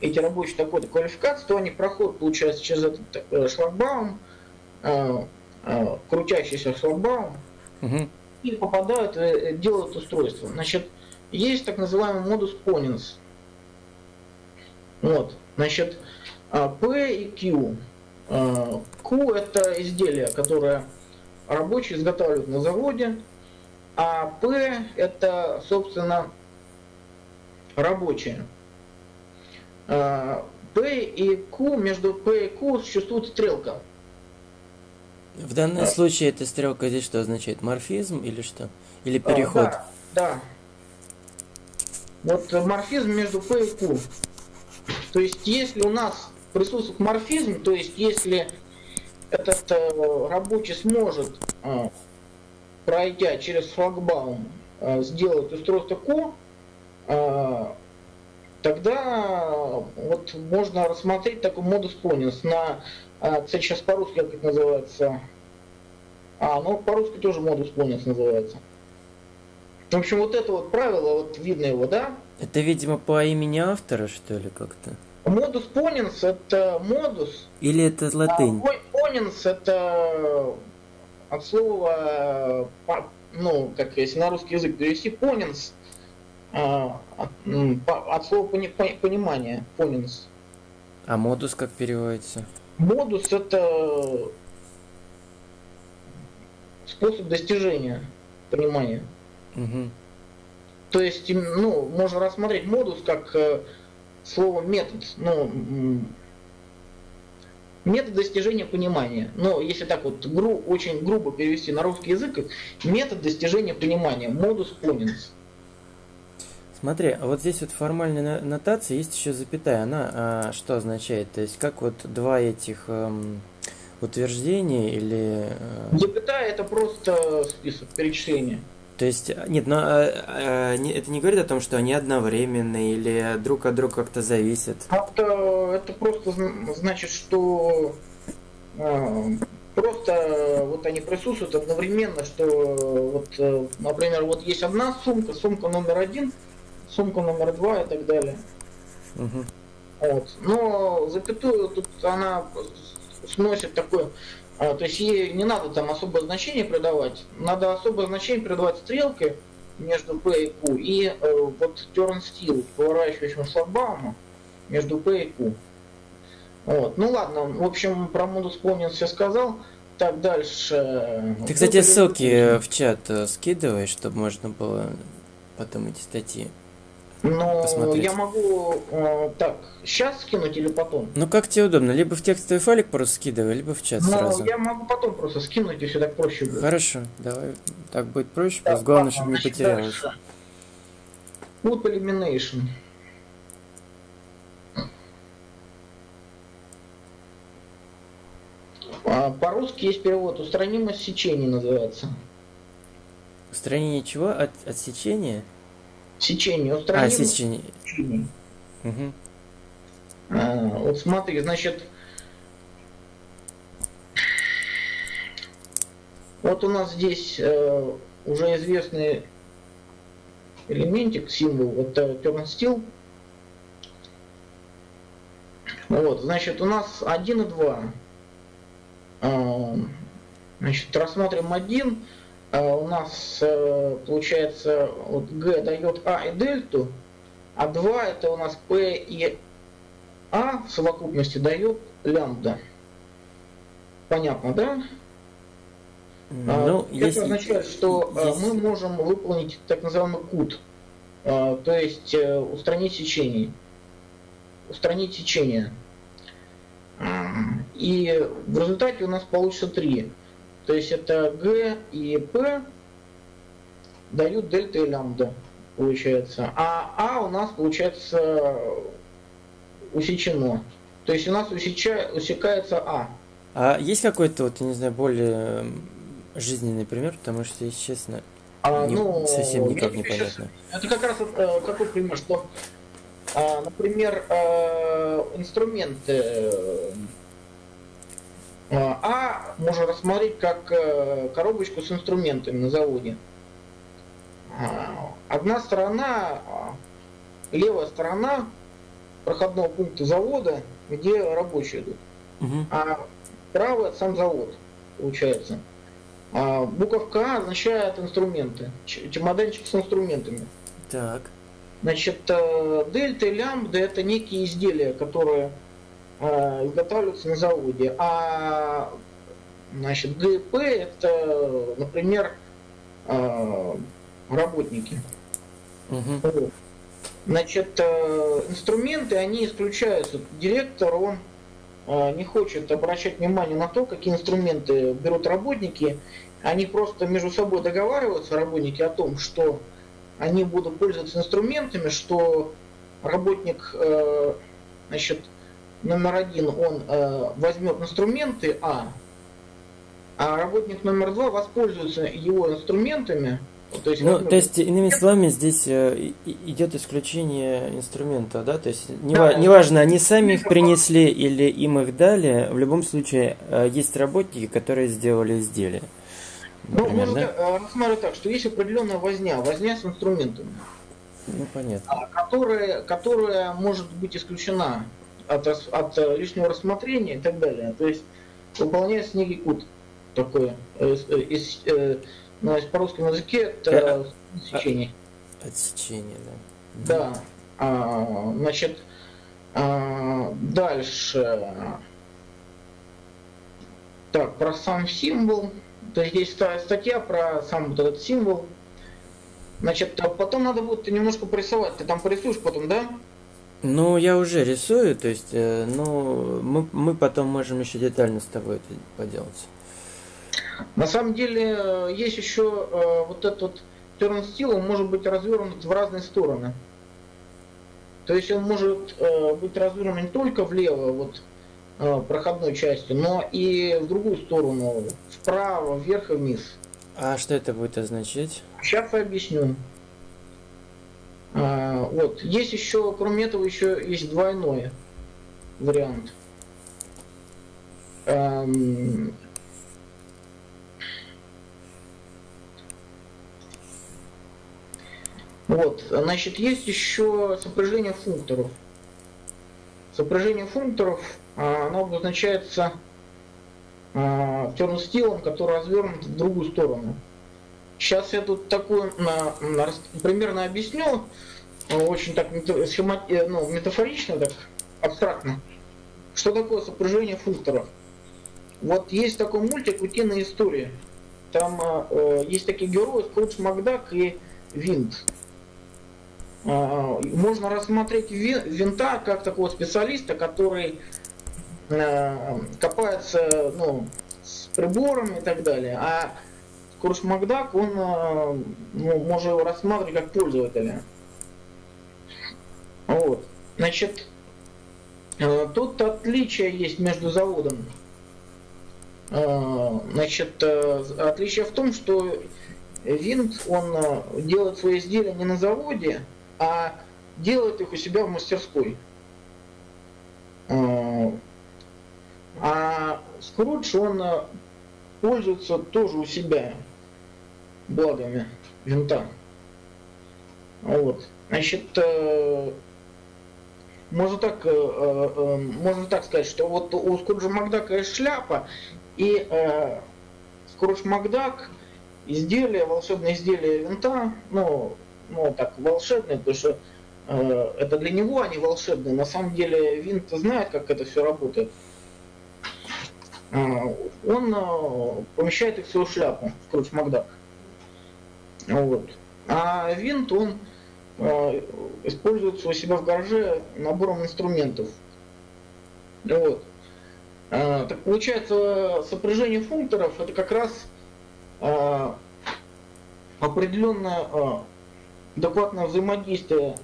[SPEAKER 2] эти рабочие такой-то квалификации, то они проходят, получается, через этот э, шлагбаум, э, крутящийся шлагбаум, угу. и попадают, э, делают устройство. Значит, есть так называемый модус ponens. Вот, значит, э, P и Q. Q э, это изделие, которое рабочие изготавливают на заводе, а P это, собственно, рабочие. Э, P и Q, между P и Q существует стрелка.
[SPEAKER 1] В данном а. случае эта стрелка здесь что означает? Морфизм или что? Или переход?
[SPEAKER 2] А, да, да. Вот морфизм между P и Q. То есть, если у нас присутствует морфизм, то есть если этот э, рабочий сможет, э, пройдя через флагбаум, э, сделать устройство ко, э, тогда вот можно рассмотреть такой модус понинс на, э, кстати, сейчас по-русски как это называется, а, ну по-русски тоже модус понинс называется. В общем, вот это вот правило, вот видно его, да?
[SPEAKER 1] Это, видимо, по имени автора, что ли, как-то?
[SPEAKER 2] Модус понинс это модус.
[SPEAKER 1] Или это латынь? А
[SPEAKER 2] понинс это от слова, ну, как если на русский язык перевести, понинс а, от, от слова пони, понимание, понинс.
[SPEAKER 1] А модус как переводится?
[SPEAKER 2] Модус это способ достижения понимания. Угу. То есть, ну, можно рассмотреть модус как э, слово метод, ну, метод достижения понимания. Но если так вот гру, очень грубо перевести на русский язык, метод достижения понимания, модус понинс.
[SPEAKER 1] Смотри, а вот здесь вот формальная нотация, есть еще запятая. Она а, что означает? То есть как вот два этих эм, утверждения или...
[SPEAKER 2] Э... Запятая это просто список перечисления.
[SPEAKER 1] То есть, нет, но а, а, не, это не говорит о том, что они одновременные или друг от друга как-то зависят.
[SPEAKER 2] Это, это просто значит, что а, просто вот они присутствуют одновременно, что вот, э, например, вот есть одна сумка, сумка номер один, сумка номер два и так далее. Угу. Вот. Но запятую тут она сносит такой а, то есть ей не надо там особое значение придавать. Надо особое значение придавать стрелке между P и Q и э, вот turn steel, поворачивающему шлагбауму между P и Q. Вот. Ну ладно, в общем, про модус помнин все сказал. Так, дальше.
[SPEAKER 1] Ты, кстати, ссылки в чат э, скидываешь, чтобы можно было потом эти статьи.
[SPEAKER 2] Но посмотреть. я могу э, так, сейчас скинуть или потом?
[SPEAKER 1] Ну как тебе удобно, либо в текстовый файлик просто скидывай, либо в чат Но сразу.
[SPEAKER 2] я могу потом просто скинуть, если так проще будет.
[SPEAKER 1] Хорошо, давай, так будет проще, да, главное, ладно, чтобы не потерялось.
[SPEAKER 2] Put elimination. А, по-русски есть перевод. Устранимость сечения называется.
[SPEAKER 1] Устранение чего? От, отсечения?
[SPEAKER 2] Сечение. Устраним а,
[SPEAKER 1] сечение. сечение.
[SPEAKER 2] Угу. А, вот смотри, значит, вот у нас здесь э, уже известный элементик, символ, это turnstile. Вот, значит, у нас 1 и 2. А, значит, рассмотрим 1. А, у нас э, получается вот G дает А и дельту, а 2 это у нас P и А в совокупности дает лямбда. Понятно, да? Ну, Это если... означает, что э, если... мы можем выполнить так называемый кут, э, то есть э, устранить сечение. Устранить сечение. И в результате у нас получится 3. То есть это G и P дают дельта и лямбда, получается. А А у нас получается усечено. То есть у нас усеча... усекается А.
[SPEAKER 1] А есть какой-то, вот, я не знаю, более жизненный пример, потому что, если честно, а, не, ну, совсем никак не понятно.
[SPEAKER 2] Это как раз э, какой пример, что, э, например, э, инструменты э, А можно рассмотреть как э, коробочку с инструментами на заводе. Одна сторона, левая сторона проходного пункта завода, где рабочие идут, угу. а правая сам завод, получается. А буковка А означает инструменты, чемоданчик с инструментами.
[SPEAKER 1] Так.
[SPEAKER 2] Значит, э, дельта и лямбда это некие изделия, которые изготавливаются на заводе. А значит, ГП это, например, э, работники. Угу. Значит, инструменты, они исключаются. Директор, он Э, не хочет обращать внимание на то, какие инструменты берут работники. Они просто между собой договариваются, работники, о том, что они будут пользоваться инструментами, что работник э, значит, номер один, он э, возьмет инструменты А, а работник номер два воспользуется его инструментами,
[SPEAKER 1] то есть, ну, то есть, иными словами, здесь э, идет исключение инструмента, да? То есть, не, да, неважно, они сами их принесли или им их дали, в любом случае, э, есть работники, которые сделали изделие.
[SPEAKER 2] Ну, можно да? Э, рассматривать так, что есть определенная возня, возня с инструментами.
[SPEAKER 1] Ну, понятно. А,
[SPEAKER 2] которая, которая может быть исключена от, от лишнего рассмотрения и так далее. То есть, выполняется некий код такой из, ну, а по русскому языке это э, отсечение.
[SPEAKER 1] Отсечение,
[SPEAKER 2] да. Да. А, значит, а, дальше. Так, про сам символ. То есть здесь статья про сам вот этот символ. Значит, а потом надо будет немножко порисовать. Ты там порисуешь потом, да?
[SPEAKER 1] Ну, я уже рисую, то есть, э, ну, мы, мы потом можем еще детально с тобой это поделать.
[SPEAKER 2] На самом деле э, есть еще э, вот этот вот тернстил, он может быть развернут в разные стороны. То есть он может э, быть развернут не только влево, вот проходной частью, но и в другую сторону, вправо, вверх и вниз.
[SPEAKER 1] А что это будет означать?
[SPEAKER 2] Сейчас я объясню. А, вот. Есть еще, кроме этого, еще есть двойной вариант. Эм, Вот, значит, есть еще сопряжение функторов. Сопряжение функторов, а, оно обозначается а, терностилом, который развернут в другую сторону. Сейчас я тут такую примерно объясню, очень так схема, э, ну, метафорично, так абстрактно. Что такое сопряжение функторов? Вот есть такой мультик «Утиная история». Там э, есть такие герои, Скрудж Макдак и Винт. А, можно рассмотреть винта как такого специалиста, который э, копается ну, с приборами и так далее. А курс Макдак, он э, ну, может его рассматривать как пользователя. Вот. Значит, э, тут отличие есть между заводом. Значит, отличие в том, что винт, он делает свои изделия не на заводе, а делает их у себя в мастерской. А, Скрудж, он э, пользуется тоже у себя благами винта. Вот. Значит, э, можно так, э, э, можно так сказать, что вот у Скруджа Макдака есть шляпа, и э, Скрудж Макдак изделие, волшебное изделие винта, ну, ну так, волшебное, потому что это для него они волшебные. На самом деле винт знает, как это все работает. Он помещает их в свою шляпу, Скрудж Макдак. Вот. А винт, он э, используется у себя в гараже набором инструментов. Вот. Э, так получается, сопряжение функторов это как раз э, определенное э, адекватное взаимодействие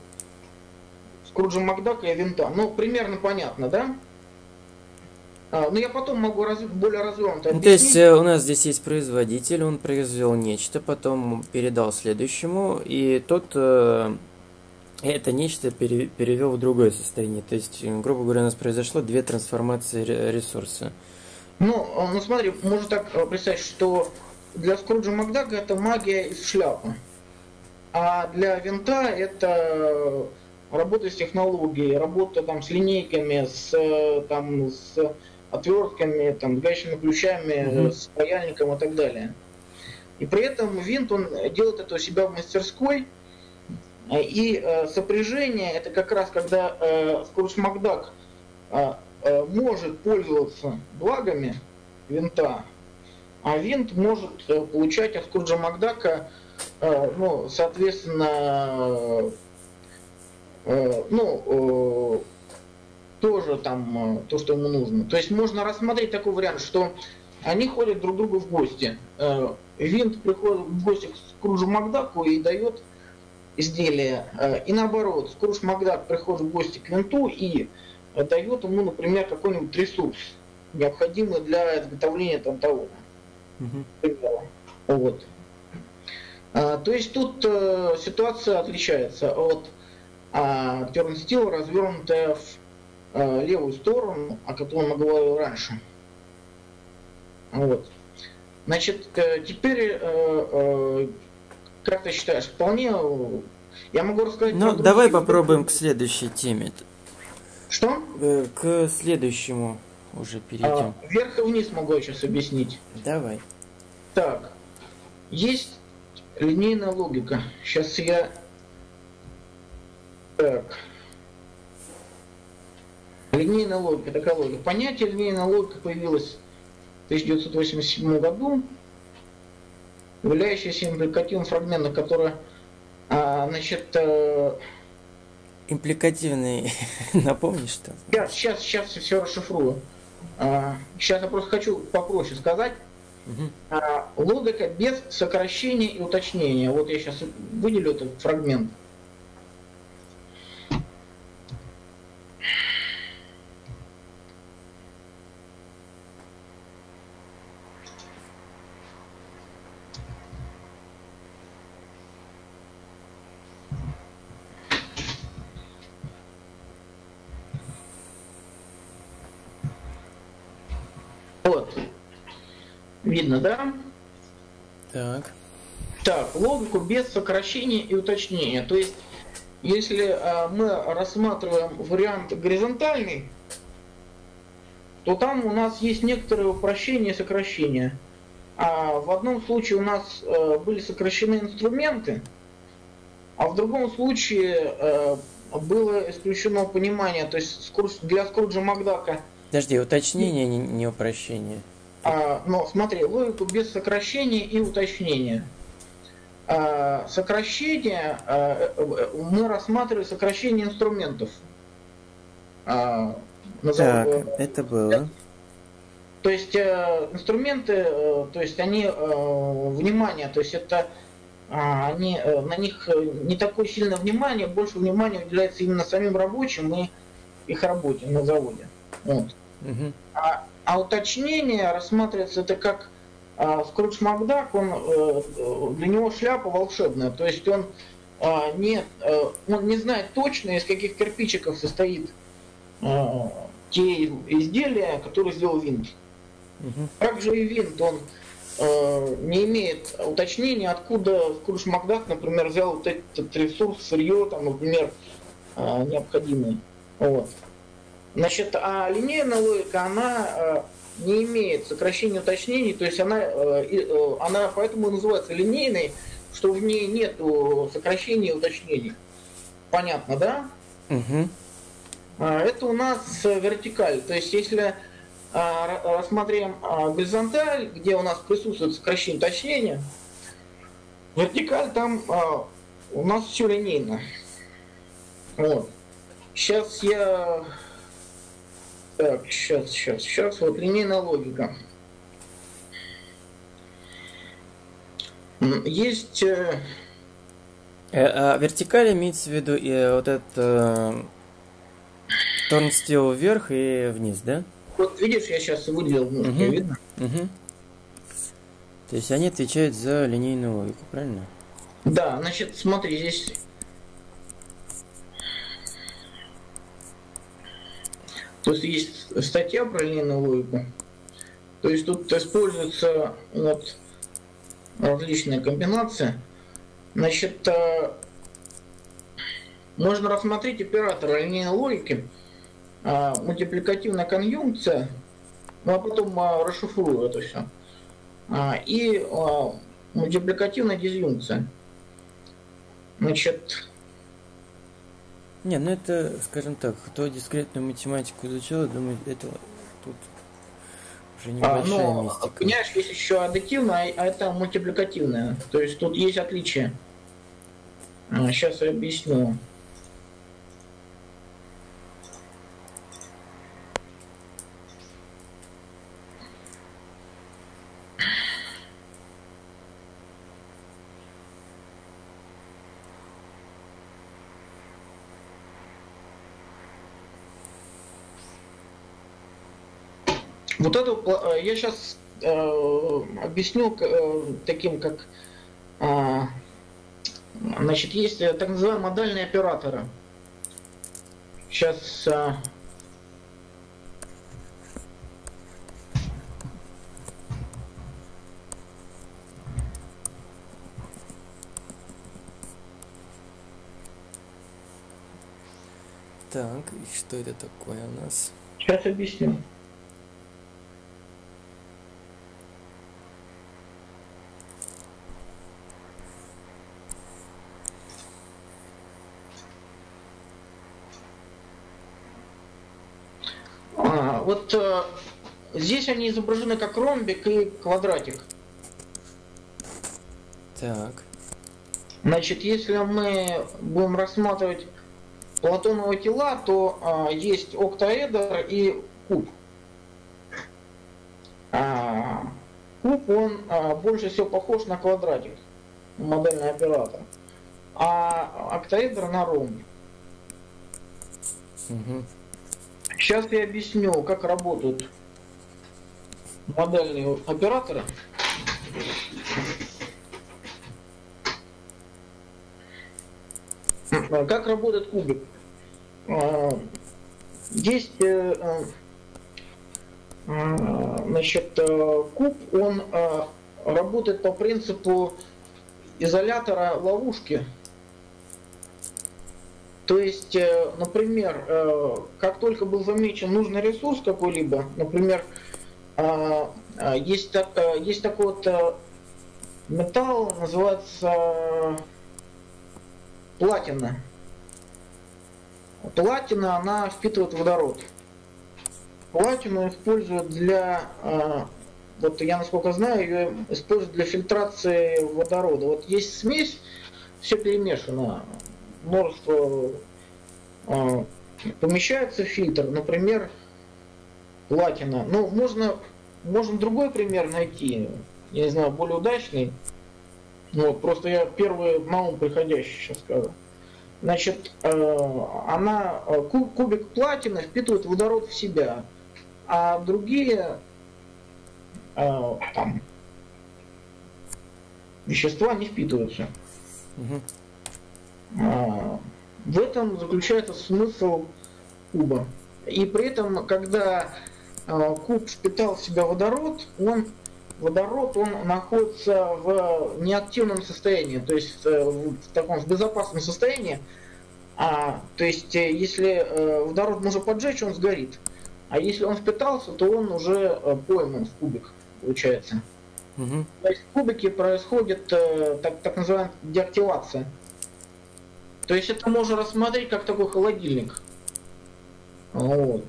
[SPEAKER 2] Скруджа Макдака и винта. Ну, примерно понятно, да? А, ну, я потом могу раз, более развернуто
[SPEAKER 1] объяснить. Ну, то есть э, у нас здесь есть производитель, он произвел нечто, потом передал следующему, и тот э, это нечто пере, перевел в другое состояние. То есть, грубо говоря, у нас произошло две трансформации ресурса.
[SPEAKER 2] Ну, э, ну смотри, можно так э, представить, что для Скруджа Макдака это магия из шляпы. А для винта это работа с технологией, работа там с линейками, с, там, с отвертками, там, гаечными ключами, угу. с паяльником и так далее. И при этом винт, он делает это у себя в мастерской, и э, сопряжение это как раз когда э, Скрудж Макдак э, э, может пользоваться благами винта, а винт может э, получать от Скруджа Макдака Э, ну, соответственно, э, ну, э, тоже там то, что ему нужно. То есть можно рассмотреть такой вариант, что они ходят друг к другу в гости. Винт приходит в гости к Скруджу Макдаку и дает изделие. И наоборот, Скрудж Макдак приходит в гости к винту и дает ему, например, какой-нибудь ресурс, необходимый для изготовления там того. Угу. Вот. А, то есть тут э, ситуация отличается от а, тернстила, развернутая в э, левую сторону, о которой мы говорили раньше. Вот. Значит, э, теперь, как ты считаешь, вполне я могу рассказать...
[SPEAKER 1] Ну, давай попробуем к следующей теме.
[SPEAKER 2] Что?
[SPEAKER 1] К следующему уже перейдем. А,
[SPEAKER 2] вверх и вниз могу сейчас объяснить.
[SPEAKER 1] Давай.
[SPEAKER 2] Так, есть Линейная логика. Сейчас я... Так. Линейная логика, такая логика. Понятие линейная логика появилось в 1987 году, являющееся импликативным фрагментом, которое, а, значит... А...
[SPEAKER 1] Импликативный, напомни, что?
[SPEAKER 2] Сейчас, сейчас, сейчас все расшифрую. А, сейчас я просто хочу попроще сказать. Угу. логика без сокращения и уточнения. Вот я сейчас выделю этот фрагмент. Видно, да?
[SPEAKER 1] Так.
[SPEAKER 2] Так, логику без сокращения и уточнения. То есть, если а, мы рассматриваем вариант горизонтальный, то там у нас есть некоторые упрощения и сокращения. А в одном случае у нас э, были сокращены инструменты, а в другом случае э, было исключено понимание, то есть для Скруджа Макдака.
[SPEAKER 1] Подожди, уточнение, не, не упрощение.
[SPEAKER 2] А, но смотри, логику без сокращения и уточнения. А, сокращение, а, мы рассматривали сокращение инструментов.
[SPEAKER 1] А, назов... Так, это было.
[SPEAKER 2] То есть э, инструменты, э, то есть они, э, внимание, то есть это они, на них не такое сильное внимание, больше внимания уделяется именно самим рабочим и их работе на заводе. Вот. Угу. А а уточнение рассматривается это как а, Скрудж Макдак, он, э, для него шляпа волшебная, то есть он, а, не, э, он не знает точно, из каких кирпичиков состоит а, те изделия, которые сделал винт. Угу. Также и винт, он э, не имеет уточнения, откуда Скрудж Макдак, например, взял вот этот ресурс, сырье, там, например, необходимый. Вот. Значит, а линейная логика, она э, не имеет сокращения уточнений, то есть она, э, э, она поэтому и называется линейной, что в ней нет сокращений и уточнений. Понятно, да?
[SPEAKER 1] Угу.
[SPEAKER 2] Это у нас вертикаль. То есть если рассмотрим горизонталь, где у нас присутствует сокращение уточнения, вертикаль там у нас все линейно. Вот. Сейчас я... Так, сейчас, сейчас, сейчас. Вот линейная логика. Есть... Э,
[SPEAKER 1] э, а вертикаль имеется в виду и э, вот этот э, вверх и вниз, да?
[SPEAKER 2] Вот видишь, я сейчас выделил угу. видно?
[SPEAKER 1] Угу. То есть они отвечают за линейную логику, правильно?
[SPEAKER 2] Да, значит, смотри, здесь То есть статья про линейную логику. То есть тут используются вот различные комбинации. Значит, э, можно рассмотреть оператор линейной логики, э, мультипликативная конъюнкция, ну а потом э, расшифрую это все, и мультипликативная дизъюнкция. Значит,
[SPEAKER 1] не, ну это, скажем так, кто дискретную математику изучал, думаю, это тут уже небольшая а, но, мистика.
[SPEAKER 2] Понимаешь, есть еще аддитивная, а это мультипликативная. То есть тут есть отличие. А, сейчас я объясню. Э, я сейчас э, объясню э, таким, как э, значит, есть э, так называемые модальные операторы. Сейчас э,
[SPEAKER 1] Так, и что это такое у нас?
[SPEAKER 2] Сейчас объясню. вот э, здесь они изображены как ромбик и квадратик.
[SPEAKER 1] Так.
[SPEAKER 2] Значит, если мы будем рассматривать платоновые тела, то э, есть октаэдр и куб. А, куб, он а, больше всего похож на квадратик, модельный оператор. А октаэдр на ромб.
[SPEAKER 1] Угу.
[SPEAKER 2] Сейчас я объясню, как работают модельные операторы. Как работает кубик? А, есть э, э, значит, э, куб, он работает по принципу изолятора ловушки. То есть, э, например, э, как только был замечен нужный ресурс какой-либо, например, э, есть, есть такой вот металл, называется платина. Платина, она впитывает водород. Платину используют для, вот я насколько знаю, ее используют для фильтрации водорода. Вот есть смесь, все перемешано множество э, помещается фильтр, например, платина. Ну, можно, можно другой пример найти, я не знаю, более удачный. Вот, просто я первый на ум приходящий сейчас скажу. Значит, э, она, э, куб, кубик платины впитывает водород в себя, а другие э, там, вещества не впитываются. Угу. А, в этом заключается смысл куба. И при этом, когда а, куб впитал в себя водород, он водород он находится в неактивном состоянии, то есть э, в таком в безопасном состоянии. А, то есть, э, если э, водород можно поджечь, он сгорит. А если он впитался, то он уже пойман в кубик, получается. Угу. То есть в кубике происходит так, так называемая деактивация. То есть это можно рассмотреть как такой холодильник. Вот.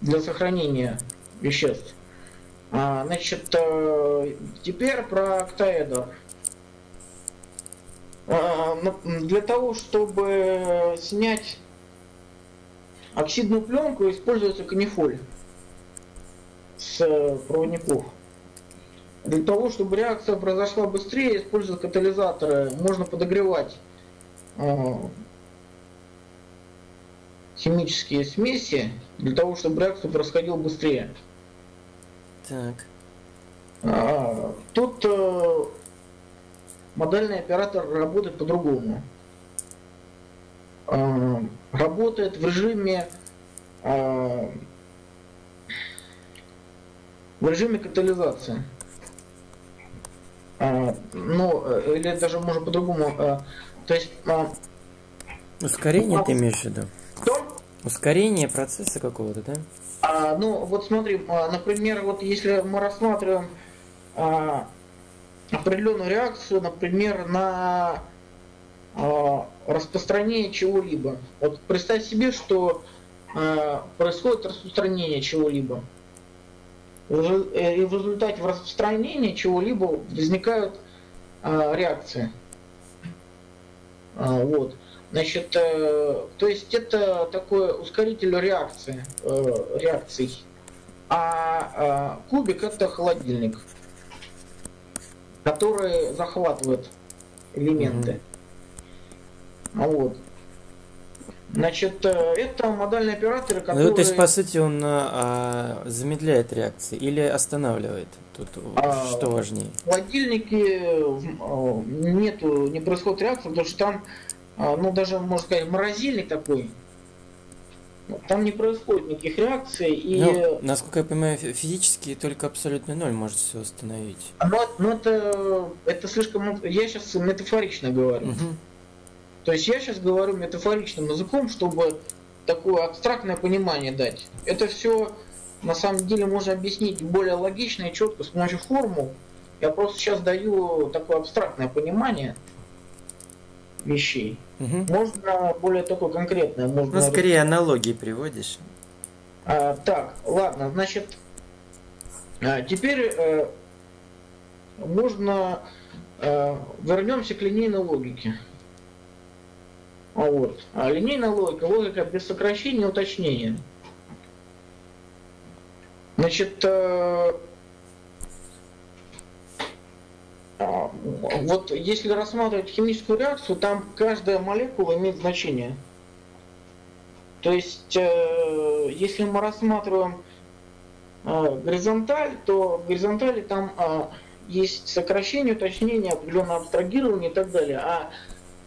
[SPEAKER 2] Для сохранения веществ. А, значит, э, теперь про октаэдр. А, для того, чтобы снять оксидную пленку, используется канифоль с э, проводников. Для того, чтобы реакция произошла быстрее, используя катализаторы, можно подогревать химические смеси для того, чтобы реакция происходила быстрее.
[SPEAKER 1] Так.
[SPEAKER 2] А, тут э, модельный оператор работает по-другому. Э, работает в режиме э, в режиме катализации. Э, ну, э, или даже можно по-другому. Э, то есть... Э,
[SPEAKER 1] Ускорение ты имеешь в виду? Что? Ускорение процесса какого-то, да?
[SPEAKER 2] А, ну, вот смотри, а, например, вот если мы рассматриваем а, определенную реакцию, например, на а, распространение чего-либо. Вот представь себе, что а, происходит распространение чего-либо. И в результате распространения чего-либо возникают а, реакции. А, вот. Значит, э, то есть это такой ускоритель реакции, э, реакций. А э, кубик это холодильник, который захватывает элементы. Mm-hmm. Вот. Значит, э, это модальные операторы, которые...
[SPEAKER 1] Ну, то есть, по сути, он а, замедляет реакции или останавливает? Тут а, что важнее?
[SPEAKER 2] В холодильнике э, нету, не происходит реакции, потому что там а, ну даже, можно сказать, морозильник такой, там не происходит никаких реакций. И...
[SPEAKER 1] Ну, насколько я понимаю, физически только абсолютно ноль может все остановить.
[SPEAKER 2] Ну, ну это, это слишком... Я сейчас метафорично говорю. Угу. То есть я сейчас говорю метафоричным языком, чтобы такое абстрактное понимание дать. Это все на самом деле можно объяснить более логично и четко с помощью формул. Я просто сейчас даю такое абстрактное понимание вещей. Угу. Можно более такое конкретное. Можно...
[SPEAKER 1] Ну, скорее аналогии приводишь.
[SPEAKER 2] А, так, ладно, значит, а, теперь а, можно а, вернемся к линейной логике. А вот. А линейная логика, логика без сокращения и уточнения. Значит, а, А, вот если рассматривать химическую реакцию, там каждая молекула имеет значение. То есть, э, если мы рассматриваем э, горизонталь, то в горизонтали там э, есть сокращение, уточнение, определенное абстрагирование и так далее. А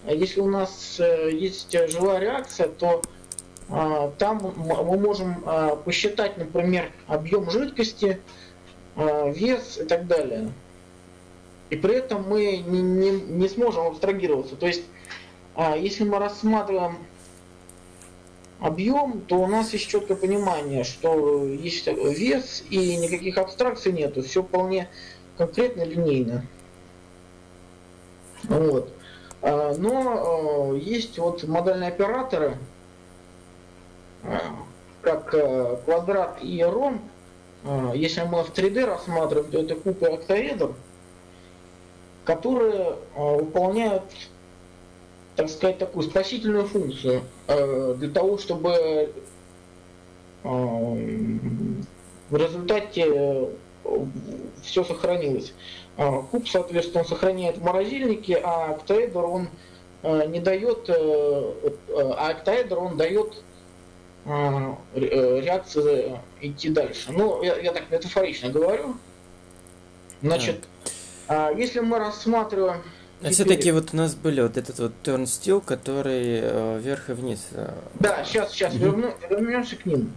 [SPEAKER 2] если у нас есть живая реакция, то там мы можем посчитать, например, объем жидкости, вес и так далее. И при этом мы не, не, не сможем абстрагироваться. То есть, а, если мы рассматриваем объем, то у нас есть четкое понимание, что есть вес и никаких абстракций нету. Все вполне конкретно, линейно. Вот. А, но а, есть вот модальные операторы, а, как квадрат и ромб. Если мы в 3D рассматриваем, то это куб октаэдр – которые выполняют, так сказать, такую спасительную функцию для того, чтобы в результате э, все сохранилось. Куб, соответственно, сохраняет в морозильнике, а октаэдр он не дает, э, а октаэдр он дает реакции идти дальше. Ну, я, я так метафорично говорю. Значит, а если мы рассматриваем...
[SPEAKER 1] А все-таки вот у нас были вот этот вот turnstile, который э, вверх и вниз. Э,
[SPEAKER 2] да, сейчас, сейчас верну, вернемся к ним.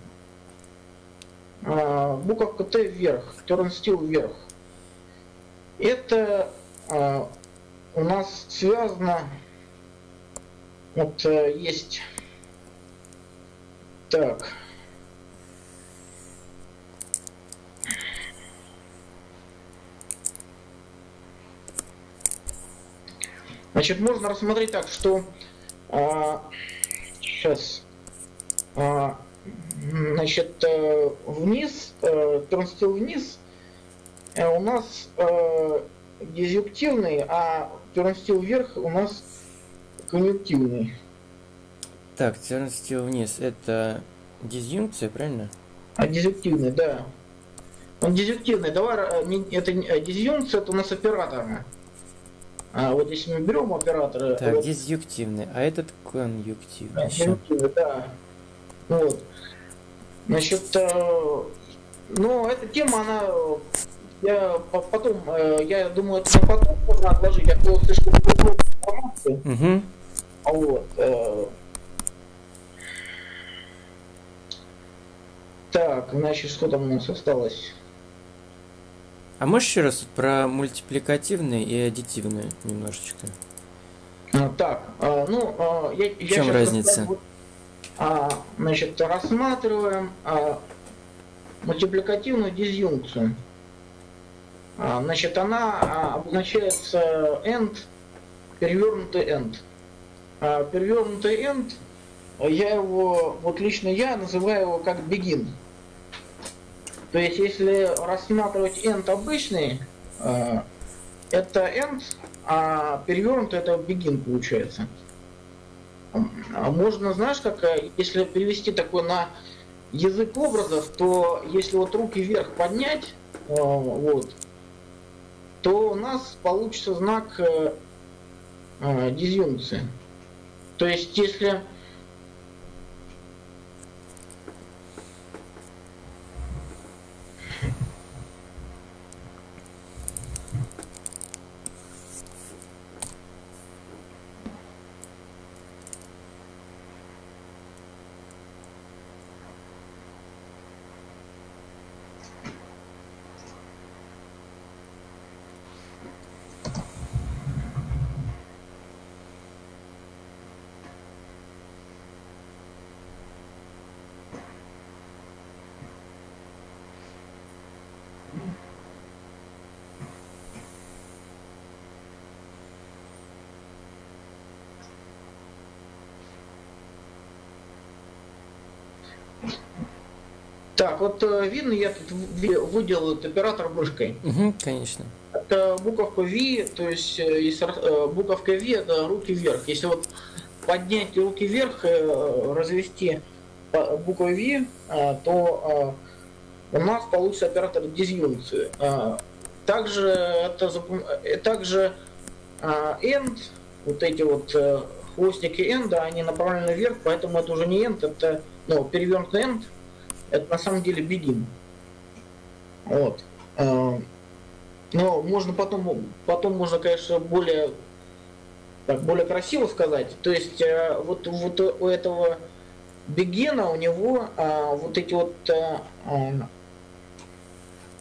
[SPEAKER 2] А, буковка Т вверх, turnstile вверх. Это а, у нас связано вот э, есть... Так. Значит, можно рассмотреть так, что а, сейчас а, значит, э, вниз, э, транстил вниз, э, у нас э, дизъюнктивный, а транстил вверх у нас конъюнктивный.
[SPEAKER 1] Так, транстил вниз это дизъюнкция, правильно?
[SPEAKER 2] А дизъюнктивный, да. Он дизъюнктивный. Давай, это дизъюнкция, это у нас операторы. А вот если мы берем операторы...
[SPEAKER 1] Так,
[SPEAKER 2] вот,
[SPEAKER 1] дизъюнктивный, а этот конъюнктивный.
[SPEAKER 2] Конъюнктивный, да. Вот. Значит, э, ну, эта тема, она, я потом, э, я думаю, это на потом можно отложить, а то слишком много информации. Угу. Вот. Э, так, значит, что там у нас осталось?
[SPEAKER 1] А можешь еще раз про мультипликативные и аддитивные немножечко?
[SPEAKER 2] А, так, а, ну, я,
[SPEAKER 1] В чем разница?
[SPEAKER 2] А, значит, рассматриваем мультипликативную дизъюнкцию. А, значит, она а, обозначается end, перевернутый end. А, перевернутый end, я его, вот лично я называю его как begin. То есть, если рассматривать end обычный, это end, а перевернутый это begin получается. Можно, знаешь, как, э, если перевести такой на язык образов, то если вот руки вверх поднять, вот, то у нас получится знак дизъюнкции. То есть, если Так, вот э, видно, я тут выделил оператор мышкой.
[SPEAKER 1] Угу, конечно.
[SPEAKER 2] Это буковка V, то есть э, э, буковка V это руки вверх. Если вот поднять руки вверх, развести букву V, то у нас получится оператор дизъюнкции. Также это также end, вот эти вот хвостики end, они направлены вверх, поэтому это уже не end, это ну, перевернутый end это на самом деле бегин. Вот. А, но можно потом, потом можно, конечно, более, так, более красиво сказать. То есть э, вот, вот у этого бегена у него а, вот эти вот а,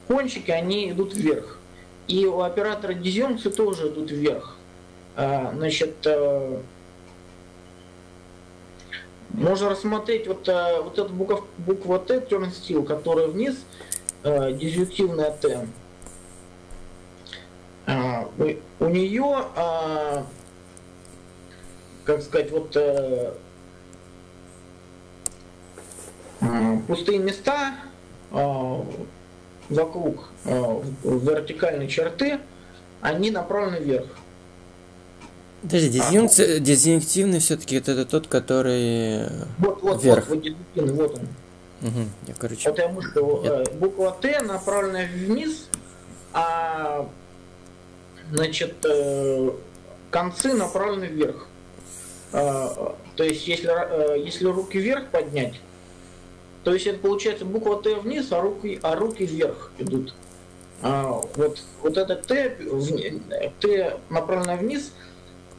[SPEAKER 2] кончики, они идут вверх. И у оператора дизъюнкции тоже идут вверх. Значит, можно рассмотреть вот, э, вот эту буква, буква Т, turn steel, которая вниз, э, дизъюнктивная Т. А, у нее, как сказать, вот пустые места вокруг вертикальной черты, они направлены вверх.
[SPEAKER 1] Подожди, а, дизъюнктивный все-таки это, это тот, который
[SPEAKER 2] вот, вот,
[SPEAKER 1] вверх.
[SPEAKER 2] Вот, вот, вот он.
[SPEAKER 1] Угу, я, короче...
[SPEAKER 2] Это мышка, я... Э, буква Т направленная вниз, а значит, э, концы направлены вверх. А, то есть, если, э, если руки вверх поднять, то есть это получается буква Т вниз, а руки, а руки вверх идут. А, вот, вот это Т, Т направлено вниз,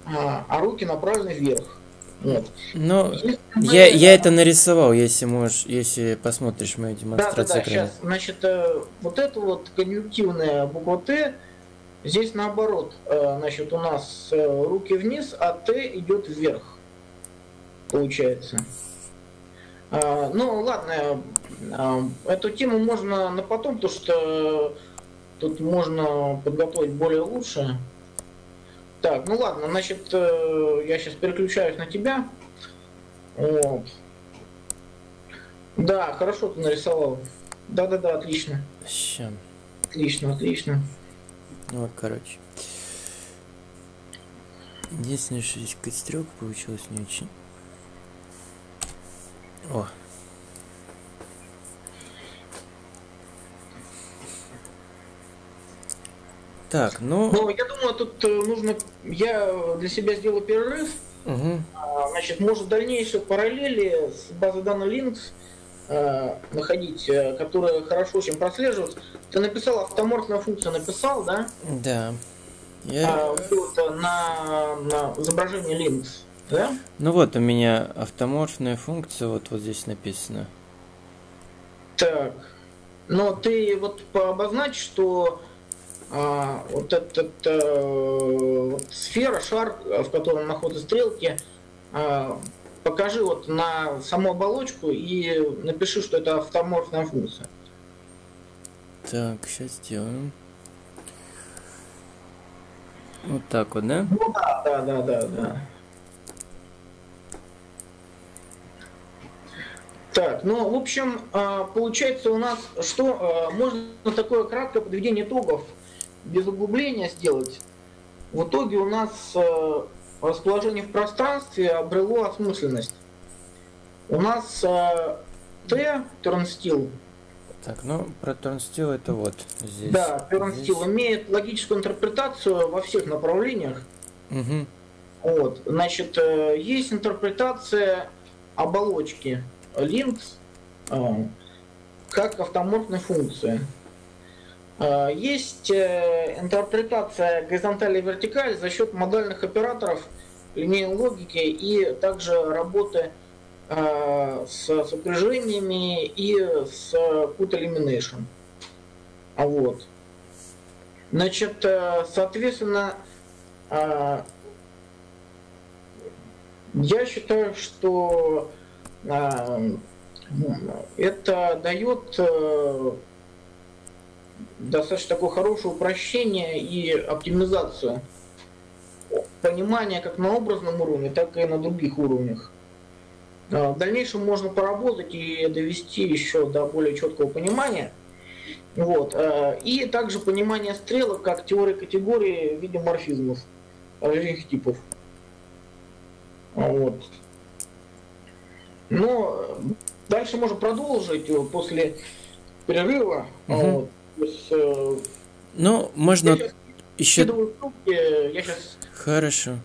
[SPEAKER 2] а, а руки направлены вверх. Вот.
[SPEAKER 1] Ну, я, я это нарисовал, если можешь, если посмотришь мою демонстрацию. Да, да, да,
[SPEAKER 2] сейчас. Значит, э, вот это вот конъюнктивная буква Т, здесь наоборот, э, значит, у нас э, руки вниз, а Т идет вверх. получается. А, ну, ладно, эту тему можно на потом, потому что тут можно подготовить более лучше. Так, ну ладно, значит, э, я сейчас переключаюсь на тебя. Вот. Да, хорошо ты нарисовал. Да-да-да, отлично.
[SPEAKER 1] Ща.
[SPEAKER 2] Отлично, отлично.
[SPEAKER 1] Ну вот, короче. Единственное, что здесь костерок получилось не очень. О. Так, ну...
[SPEAKER 2] Ну, я думаю, тут э, нужно... Я для себя сделаю перерыв.
[SPEAKER 1] Угу.
[SPEAKER 2] Значит, может дальнейшие параллели с базой данных Linux э, находить, э, которые хорошо очень прослеживаются. Ты написал автоморфная функция, написал, да?
[SPEAKER 1] Да.
[SPEAKER 2] Я... А, вот, на, на изображение Linux. Да?
[SPEAKER 1] Ну вот у меня автоморфная функция, вот вот здесь написано.
[SPEAKER 2] Так. Но ты вот обозначь, что а, вот эта а, вот сфера, шар, в котором находятся стрелки, а, покажи вот на саму оболочку и напиши, что это автоморфная функция.
[SPEAKER 1] Так, сейчас сделаем. Вот так вот, да?
[SPEAKER 2] Ну да, да, да, да, да. Так, ну, в общем, а, получается у нас, что можно такое краткое подведение итогов без углубления сделать. В итоге у нас а, расположение в пространстве обрело осмысленность. У нас Т, тернстил.
[SPEAKER 1] Так, ну, про тернстил это вот здесь.
[SPEAKER 2] Да, тернстил здесь. имеет логическую интерпретацию во всех направлениях.
[SPEAKER 1] Угу.
[SPEAKER 2] Вот, значит, э, есть интерпретация оболочки links а, как автоморфной функции. А, есть э, интерпретация горизонталь и вертикаль за счет модальных операторов линейной логики и также работы а, с сопряжениями и с put elimination. Вот. Значит, э, соответственно, я считаю, что это дает э, достаточно такое хорошее упрощение и оптимизацию понимания как на образном уровне, так и на других уровнях. В дальнейшем можно поработать и довести еще до более четкого понимания. Вот. Э, и также понимание стрелок как теории категории в виде морфизмов различных типов. Вот. Но дальше можно продолжить после перерыва. Угу. Вот.
[SPEAKER 1] Э, ну, можно я еще...
[SPEAKER 2] Я сейчас...
[SPEAKER 1] Хорошо.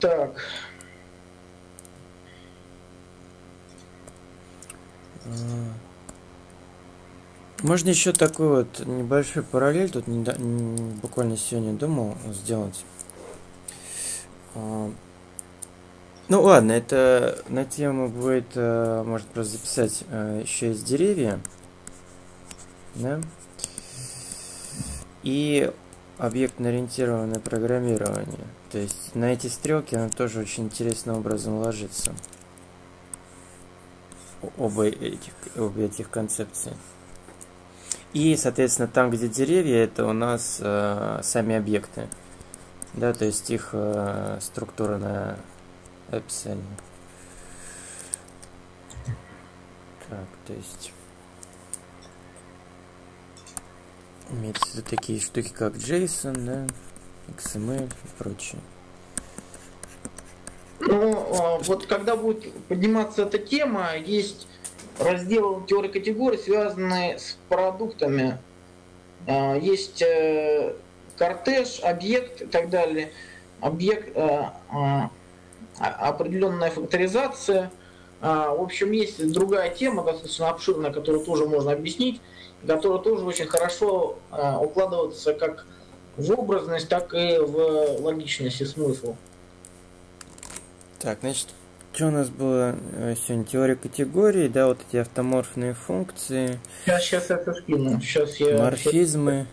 [SPEAKER 2] Так.
[SPEAKER 1] А. Можно еще такой вот небольшой параллель, тут не, не, буквально сегодня думал сделать. А, ну ладно, это на тему будет, э, может просто записать э, еще из деревья. Да? И объектно-ориентированное программирование. То есть на эти стрелки оно тоже очень интересным образом ложится. Оба этих, обе этих концепций. И, соответственно, там, где деревья, это у нас э, сами объекты. Да, то есть их э, структура на описание. Так, то есть виду такие штуки, как JSON, да, XML и прочее.
[SPEAKER 2] Ну, а, вот когда будет подниматься эта тема, есть раздел теории категорий, связанные с продуктами. А, есть э, кортеж, объект и так далее. Объект, э, а, определенная факторизация. В общем, есть другая тема, достаточно обширная, которую тоже можно объяснить, которая тоже очень хорошо укладывается как в образность, так и в логичность и смысл.
[SPEAKER 1] Так, значит, что у нас было э, сегодня? Теория категорий, да, вот эти автоморфные функции.
[SPEAKER 2] Сейчас, сейчас это скину. Сейчас я...
[SPEAKER 1] Морфизмы.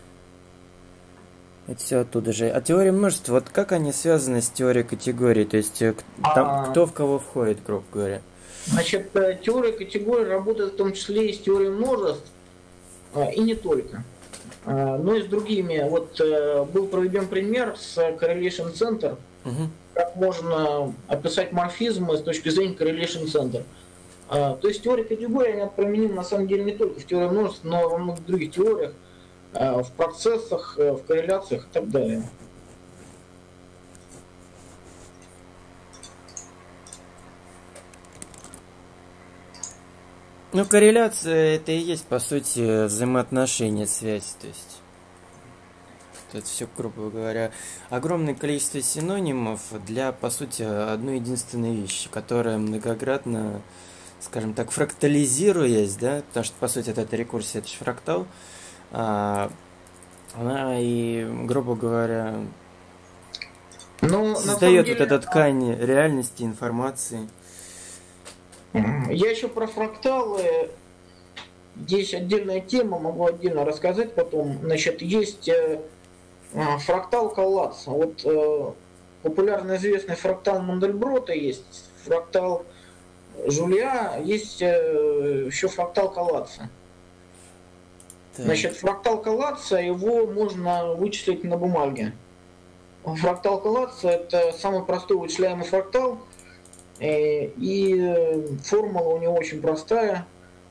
[SPEAKER 1] Это все оттуда же. А теория множества, вот как они связаны с теорией категорий? То есть э, там, а... кто в кого входит, грубо говоря?
[SPEAKER 2] Значит, э, теория категорий работает в том числе и с теорией множеств, а, и не только. А, но и с другими. Вот э, был проведен пример с Correlation Center, угу. как можно описать морфизмы с точки зрения Correlation Center. А, то есть теория категорий, она применима на самом деле не только в теории множеств, но и во многих других теориях, в процессах, в корреляциях и так далее.
[SPEAKER 1] Ну, корреляция это и есть, по сути, взаимоотношения, связь. То есть это все, грубо говоря, огромное количество синонимов для, по сути, одной единственной вещи, которая многократно, скажем так, фрактализируясь, да, потому что, по сути, это, это рекурсия, это же фрактал, а, она и, грубо говоря, ну, создает вот эту ткань реальности, информации.
[SPEAKER 2] Я еще про фракталы. Здесь отдельная тема, могу отдельно рассказать потом. Значит, есть э, а, фрактал коллапса. Вот э, популярно известный фрактал Мандельброта есть, фрактал Жулья, есть э, еще фрактал коллапса. Значит, фрактал коллапса, его можно вычислить на бумаге. Фрактал коллапса это самый простой вычисляемый фрактал – Э, и э, формула у него очень простая.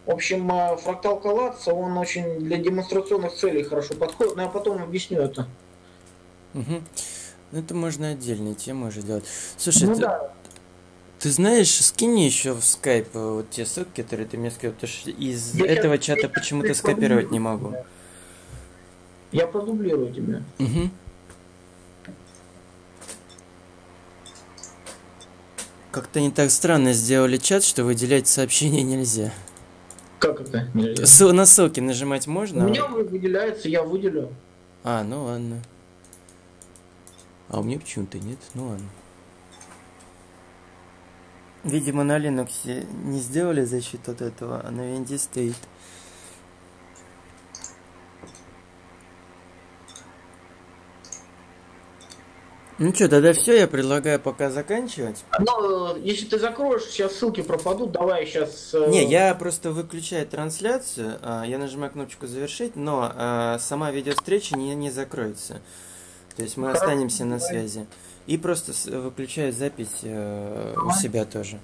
[SPEAKER 2] В общем, э, фрактал коллапса, он очень для демонстрационных целей хорошо подходит, но я потом объясню это.
[SPEAKER 1] Угу. Ну, это можно отдельной тему уже делать. Слушай, ну, ты, да. ты знаешь, скини еще в скайп вот те ссылки, которые ты мне сказал, потому что из я этого сейчас, чата почему-то скопировать не могу.
[SPEAKER 2] Я продублирую тебе. Угу.
[SPEAKER 1] Как-то не так странно сделали чат, что выделять сообщения нельзя.
[SPEAKER 2] Как это нельзя?
[SPEAKER 1] На ссылки нажимать можно?
[SPEAKER 2] У меня выделяется, я выделю.
[SPEAKER 1] А, ну ладно. А у меня почему-то нет, ну ладно. Видимо, на Linux не сделали защиту от этого, а на Винде стоит. Ну что, тогда все, я предлагаю пока заканчивать.
[SPEAKER 2] Ну, если ты закроешь, сейчас ссылки пропадут, давай сейчас...
[SPEAKER 1] Э, не, я просто выключаю трансляцию, а, я нажимаю кнопочку «Завершить», но а, сама видеовстреча не, не закроется. То есть мы останемся на связи. И просто выключаю запись э, у себя тоже.